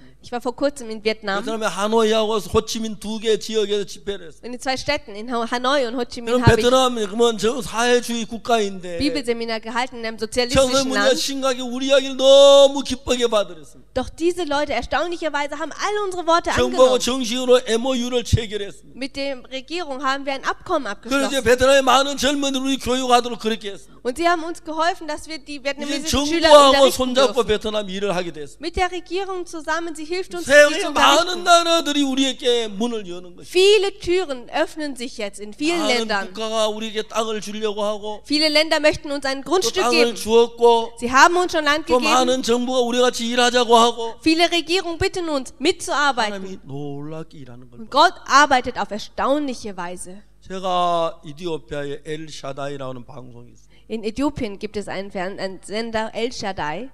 S1: 얼마 전에 베트남에 다녀왔습니다.
S2: Ich war vor kurzem in Vietnam.
S1: 베트남의 하노이하고 호치민 두 개 지역에서 집회를 했어요.
S2: In den zwei Städten, in Ha- Hanoi und Ho Chi Minh,
S1: 그럼
S2: habe ich
S1: 베트남이 그러면 저 사회주의 국가인데
S2: Bibelseminar gehalten in einem
S1: 청소년
S2: sozialistischen
S1: 문제
S2: Land.
S1: 심각하게 우리 이야기를 너무 기쁘게 받으랬습니다.
S2: Doch diese Leute, erstaunlicherweise, haben all unsere Worte
S1: 정부하고
S2: angenommen.
S1: 정식으로 MOU를 체결했습니다.
S2: Mit der Regierung haben wir ein Abkommen
S1: 그래서 이제
S2: abgeschlossen.
S1: 베트남의 많은 젊은이들 우리 교육하도록 그렇게 했습니다.
S2: Und sie haben uns geholfen, dass wir die
S1: 이제
S2: vietnamesischen Schüler
S1: 정부하고
S2: unterrichten
S1: 손잡고
S2: dürfen.
S1: 베트남 일을 하게 됐습니다.
S2: Mit der Regierung zusammen, sie hilft uns, die
S1: 세상에
S2: zu
S1: 많은
S2: unterrichten.
S1: 나라들이 우리에게 문을 여는 것입니다.
S2: Viele Türen öffnen sich jetzt in vielen
S1: 많은
S2: Ländern.
S1: 국가가 우리에게 땅을 주려고 하고
S2: Viele Länder möchten uns ein
S1: 또
S2: Grundstück
S1: 땅을
S2: geben.
S1: 주었고
S2: Sie haben uns schon Land
S1: 또
S2: gegeben.
S1: 많은 정부가 우리 같이 일하자고 하고
S2: Viele Regierungen bitten uns, mitzuarbeiten.
S1: 하나님이 놀랍게 일하는 걸
S2: Und Gott arbeitet auf erstaunliche Weise.
S1: 제가 이디오피아에 엘 샤다이라는 방송이 있어요.
S2: In Äthiopien gibt es einen, Fern einen Sender El Shaddai.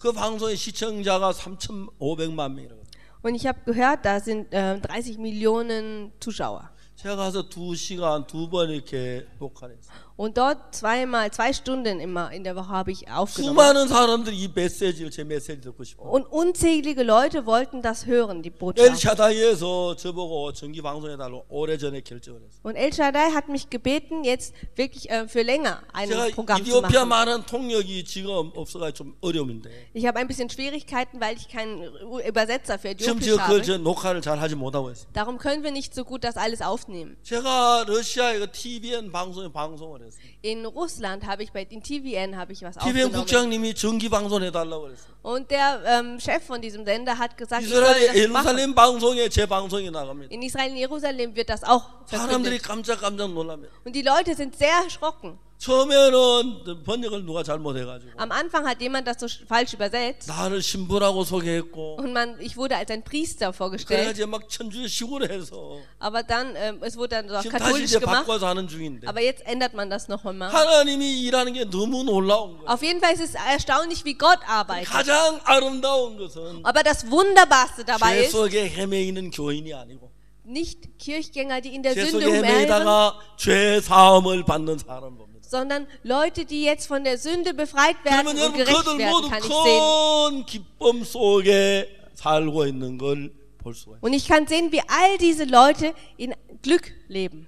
S1: 그 방송의 시청자가 3,500만 명이라고.
S2: Und ich habe gehört, da sind äh, 30 Millionen Zuschauer.
S1: 제가 가서 두 시간 두 번 이렇게 녹화를 했어요.
S2: Und dort zweimal, zwei Stunden immer in der Woche habe ich aufgenommen.
S1: 수많은 사람들이 이 메시지를 제 메시지 듣고 싶어.
S2: Und unzählige Leute wollten das hören, die Botschaft.
S1: 엘샤다이에서 저보고 정기 방송해달라고 오래전에 결정을 했어.
S2: Und El Shaddai hat mich gebeten, jetzt wirklich äh, für länger ein
S1: 제가
S2: Programm zu
S1: 이디오피아
S2: machen.
S1: 말하는 통역이 지금 없어가 좀 어려운데
S2: Ich habe ein bisschen Schwierigkeiten, weil ich keinen Übersetzer für
S1: 지금
S2: Äthiopisch
S1: 제가
S2: habe.
S1: 그저 녹화를 잘 하지 못하고 있어요.
S2: Darum können wir nicht so gut das alles aufnehmen.
S1: 제가 러시아의 그 TVN 방송에 방송을 했어 요.
S2: In Russland habe ich bei in TVN habe ich was
S1: TVN
S2: aufgenommen.
S1: 국장님이 정기 방송 해달라고 그랬어요.
S2: Und der ähm, Chef von diesem Sender hat gesagt, ich soll das
S1: 이스라엘
S2: machen.
S1: 예루살렘 방송에 제 방송이 나갑니다.
S2: In Israel, in Jerusalem wird das auch
S1: 사람들이
S2: verkündet.
S1: 깜짝깜짝 놀랍니다.
S2: Und die Leute sind sehr erschrocken.
S1: 처음에는 번역을 누가 잘못해가지고
S2: Am Anfang hat jemand das so sch- falsch übersetzt
S1: 나를 신부라고 소개했고
S2: und man, ich wurde als ein Priester vorgestellt.
S1: 그래가지고 막 천주식으로 해서
S2: Aber dann, ähm, es wurde dann auch
S1: 지금 다시
S2: katholisch
S1: 이제
S2: gemacht.
S1: 바꿔서 하는 중인데
S2: Aber jetzt ändert man das noch einmal.
S1: 하나님이 일하는 게 너무 놀라운 거예요.
S2: Auf jeden Fall ist es erstaunlich, wie Gott arbeitet.
S1: 가장 아름다운 것은
S2: Aber das Wunderbarste dabei
S1: 죄
S2: ist,
S1: 속에 헤매이는 교인이 아니고
S2: nicht Kirchgänger, die in der
S1: 죄
S2: Sünde
S1: 속에
S2: umherren,
S1: 헤매이다가 죄 사함을 받는 사람 봅니다.
S2: sondern Leute, die jetzt von der Sünde befreit werden
S1: 그러면
S2: und
S1: 여러분
S2: gerecht
S1: 그들
S2: werden,
S1: 모두
S2: kann ich sehen.
S1: 큰 기쁨 속에 살고 있는 걸 볼 수가 있어요.
S2: Und ich kann sehen, wie all diese Leute in Glück leben.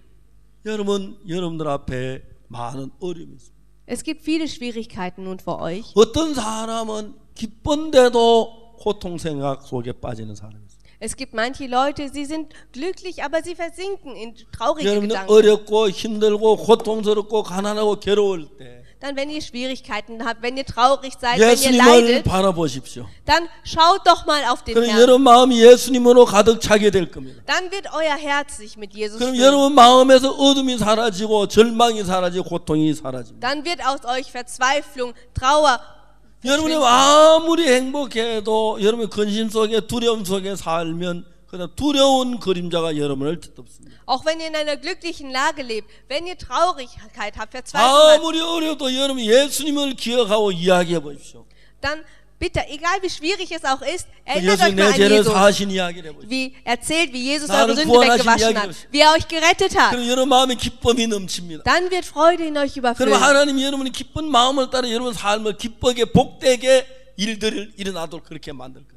S1: 여러분 여러분들 앞에 많은 어려움이 있습니다.
S2: Es gibt viele Schwierigkeiten nun vor euch.
S1: 어떤 사람은 기쁜데도 고통 생각 속에 빠지는 사람이 있어요.
S2: Es gibt manche Leute, sie sind glücklich, aber sie versinken in traurige
S1: 여러분
S2: Gedanken.
S1: 어렵고 힘들고 고통스럽고 가난하고 괴로울 때
S2: Dann, wenn ihr Schwierigkeiten habt, wenn ihr traurig seid, wenn ihr
S1: 예수님을
S2: leidet,
S1: 바라보십시오.
S2: dann schaut doch mal auf den
S1: 그럼
S2: Herrn.
S1: 여러분 마음이 예수님으로 가득 차게 될 겁니다.
S2: Dann wird euer Herz sich mit Jesus
S1: 그럼
S2: füllen.
S1: 여러분 마음에서 어둠이 사라지고 절망이 사라지고 고통이 사라집니다.
S2: Dann wird aus euch Verzweiflung, Trauer,
S1: 여러분이 아무리 행복해도 여러분 근심 속에 두려움 속에 살면
S2: Auch wenn ihr in einer glücklichen Lage lebt, wenn ihr Traurigkeit habt, Verzweiflung habt, dann Bitte, egal wie schwierig es auch ist, erinnert euch mal an Jesus. Wie erzählt, wie Jesus eure Sünde weggewaschen hat, wie er euch gerettet hat. Dann wird Freude in euch überfüllen.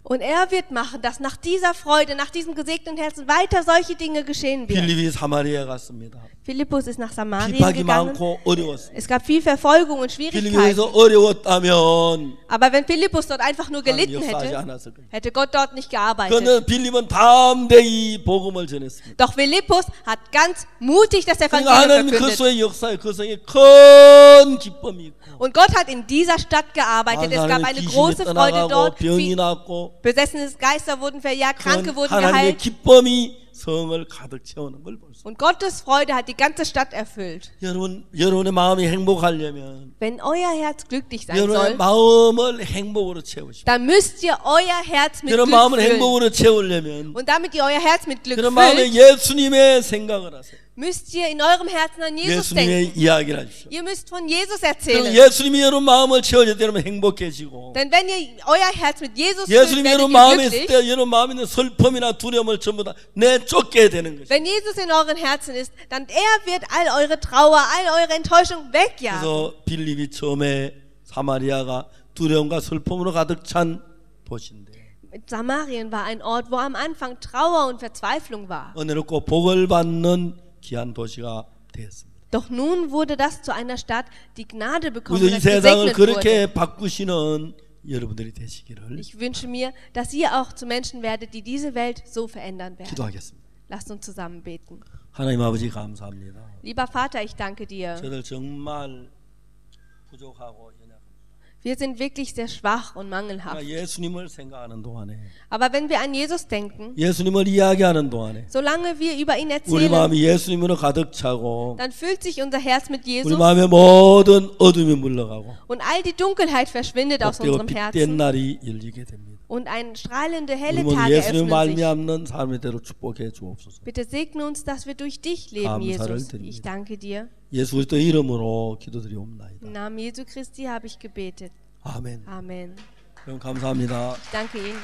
S2: Und er wird machen, dass nach dieser Freude, nach diesem gesegneten Herzen weiter solche Dinge geschehen werden. Philippus ist nach
S1: Samaria
S2: gegangen. Es gab viel Verfolgung und Schwierigkeiten. Aber wenn Philippus dort einfach nur gelitten hätte, hätte Gott dort nicht gearbeitet. Doch Philippus hat ganz mutig das Evangelium verkündet. Und Gott hat in dieser Stadt gearbeitet. Es gab eine
S1: große
S2: große Freude
S1: 떠나가고
S2: dort.
S1: 병이
S2: Viel-
S1: 낫고
S2: Besessene Geister wurden verjagt,
S1: 그런
S2: Kranke wurden
S1: 하나님의
S2: geheilt.
S1: 기쁨이 성을 가득 채우는 걸 볼 수 있어요.
S2: Und Gottes Freude hat die ganze Stadt erfüllt.
S1: 여러분 여러분의 마음이 행복하려면
S2: Wenn euer Herz glücklich sein
S1: 여러분의
S2: soll,
S1: 마음을 행복으로 채우십시오.
S2: dann müsst ihr euer Herz mit
S1: 여러분
S2: Glück
S1: 마음을
S2: füllen.
S1: 행복으로 채우려면
S2: Und damit ihr euer Herz mit Glück
S1: 여러분 마음에
S2: füllt,
S1: 예수님의 생각을 하세요.
S2: müsst ihr in eurem Herzen an Jesus denken.
S1: 예수님의 이야기를 하십시오.
S2: Ihr müsst von Jesus
S1: 그럼
S2: erzählen.
S1: 예수님이 여러분 마음을 채워줄 때 여러분 행복해지고
S2: Denn wenn ihr euer Herz mit Jesus füllt,
S1: 예수님이
S2: werdet
S1: 여러분
S2: ihr
S1: 마음에 있을
S2: glücklich.
S1: 때 여러분 마음에 있는 슬픔이나 두려움을 전부 다 내쫓게 되는 것이죠.
S2: Wenn Jesus in euren Herzen ist, dann er wird all eure Trauer, all eure Enttäuschung wegjagen.
S1: 그래서 빌립이 처음에 사마리아가 두려움과 슬픔으로 가득 찬 도시인데
S2: Samarien war ein Ort, wo am Anfang Trauer und Verzweiflung war.
S1: 은혜롭고 복을 받는 귀한 도시가 되었습니다.
S2: Doch nun wurde das zu einer Stadt, die Gnade bekommen
S1: 그래서 이
S2: hat,
S1: 세상을
S2: gesegnet wurde.
S1: 그렇게 바꾸시는 여러분들이 되시기를
S2: Ich wünsche mir, dass ihr auch zu Menschen werdet, die diese Welt so verändern werden.
S1: 기도하겠습니다.
S2: Lasst uns zusammen beten.
S1: 하나님 아버지 감사합니다.
S2: Lieber Vater, ich danke dir.
S1: 저들 정말 부족하고 연약합니다.
S2: wir sind wirklich sehr schwach und mangelhaft. Aber wenn wir an Jesus denken, solange wir über ihn erzählen, dann füllt sich unser Herz mit Jesus und all die Dunkelheit verschwindet aus unserem Herzen und eine strahlende helle Tage öffnen sich. Bitte segne uns, dass wir durch dich leben, Jesus. Ich danke dir. Im Namen Jesu Christi habe ich gebetet. Amen.
S1: Amen.
S2: Ich danke Ihnen.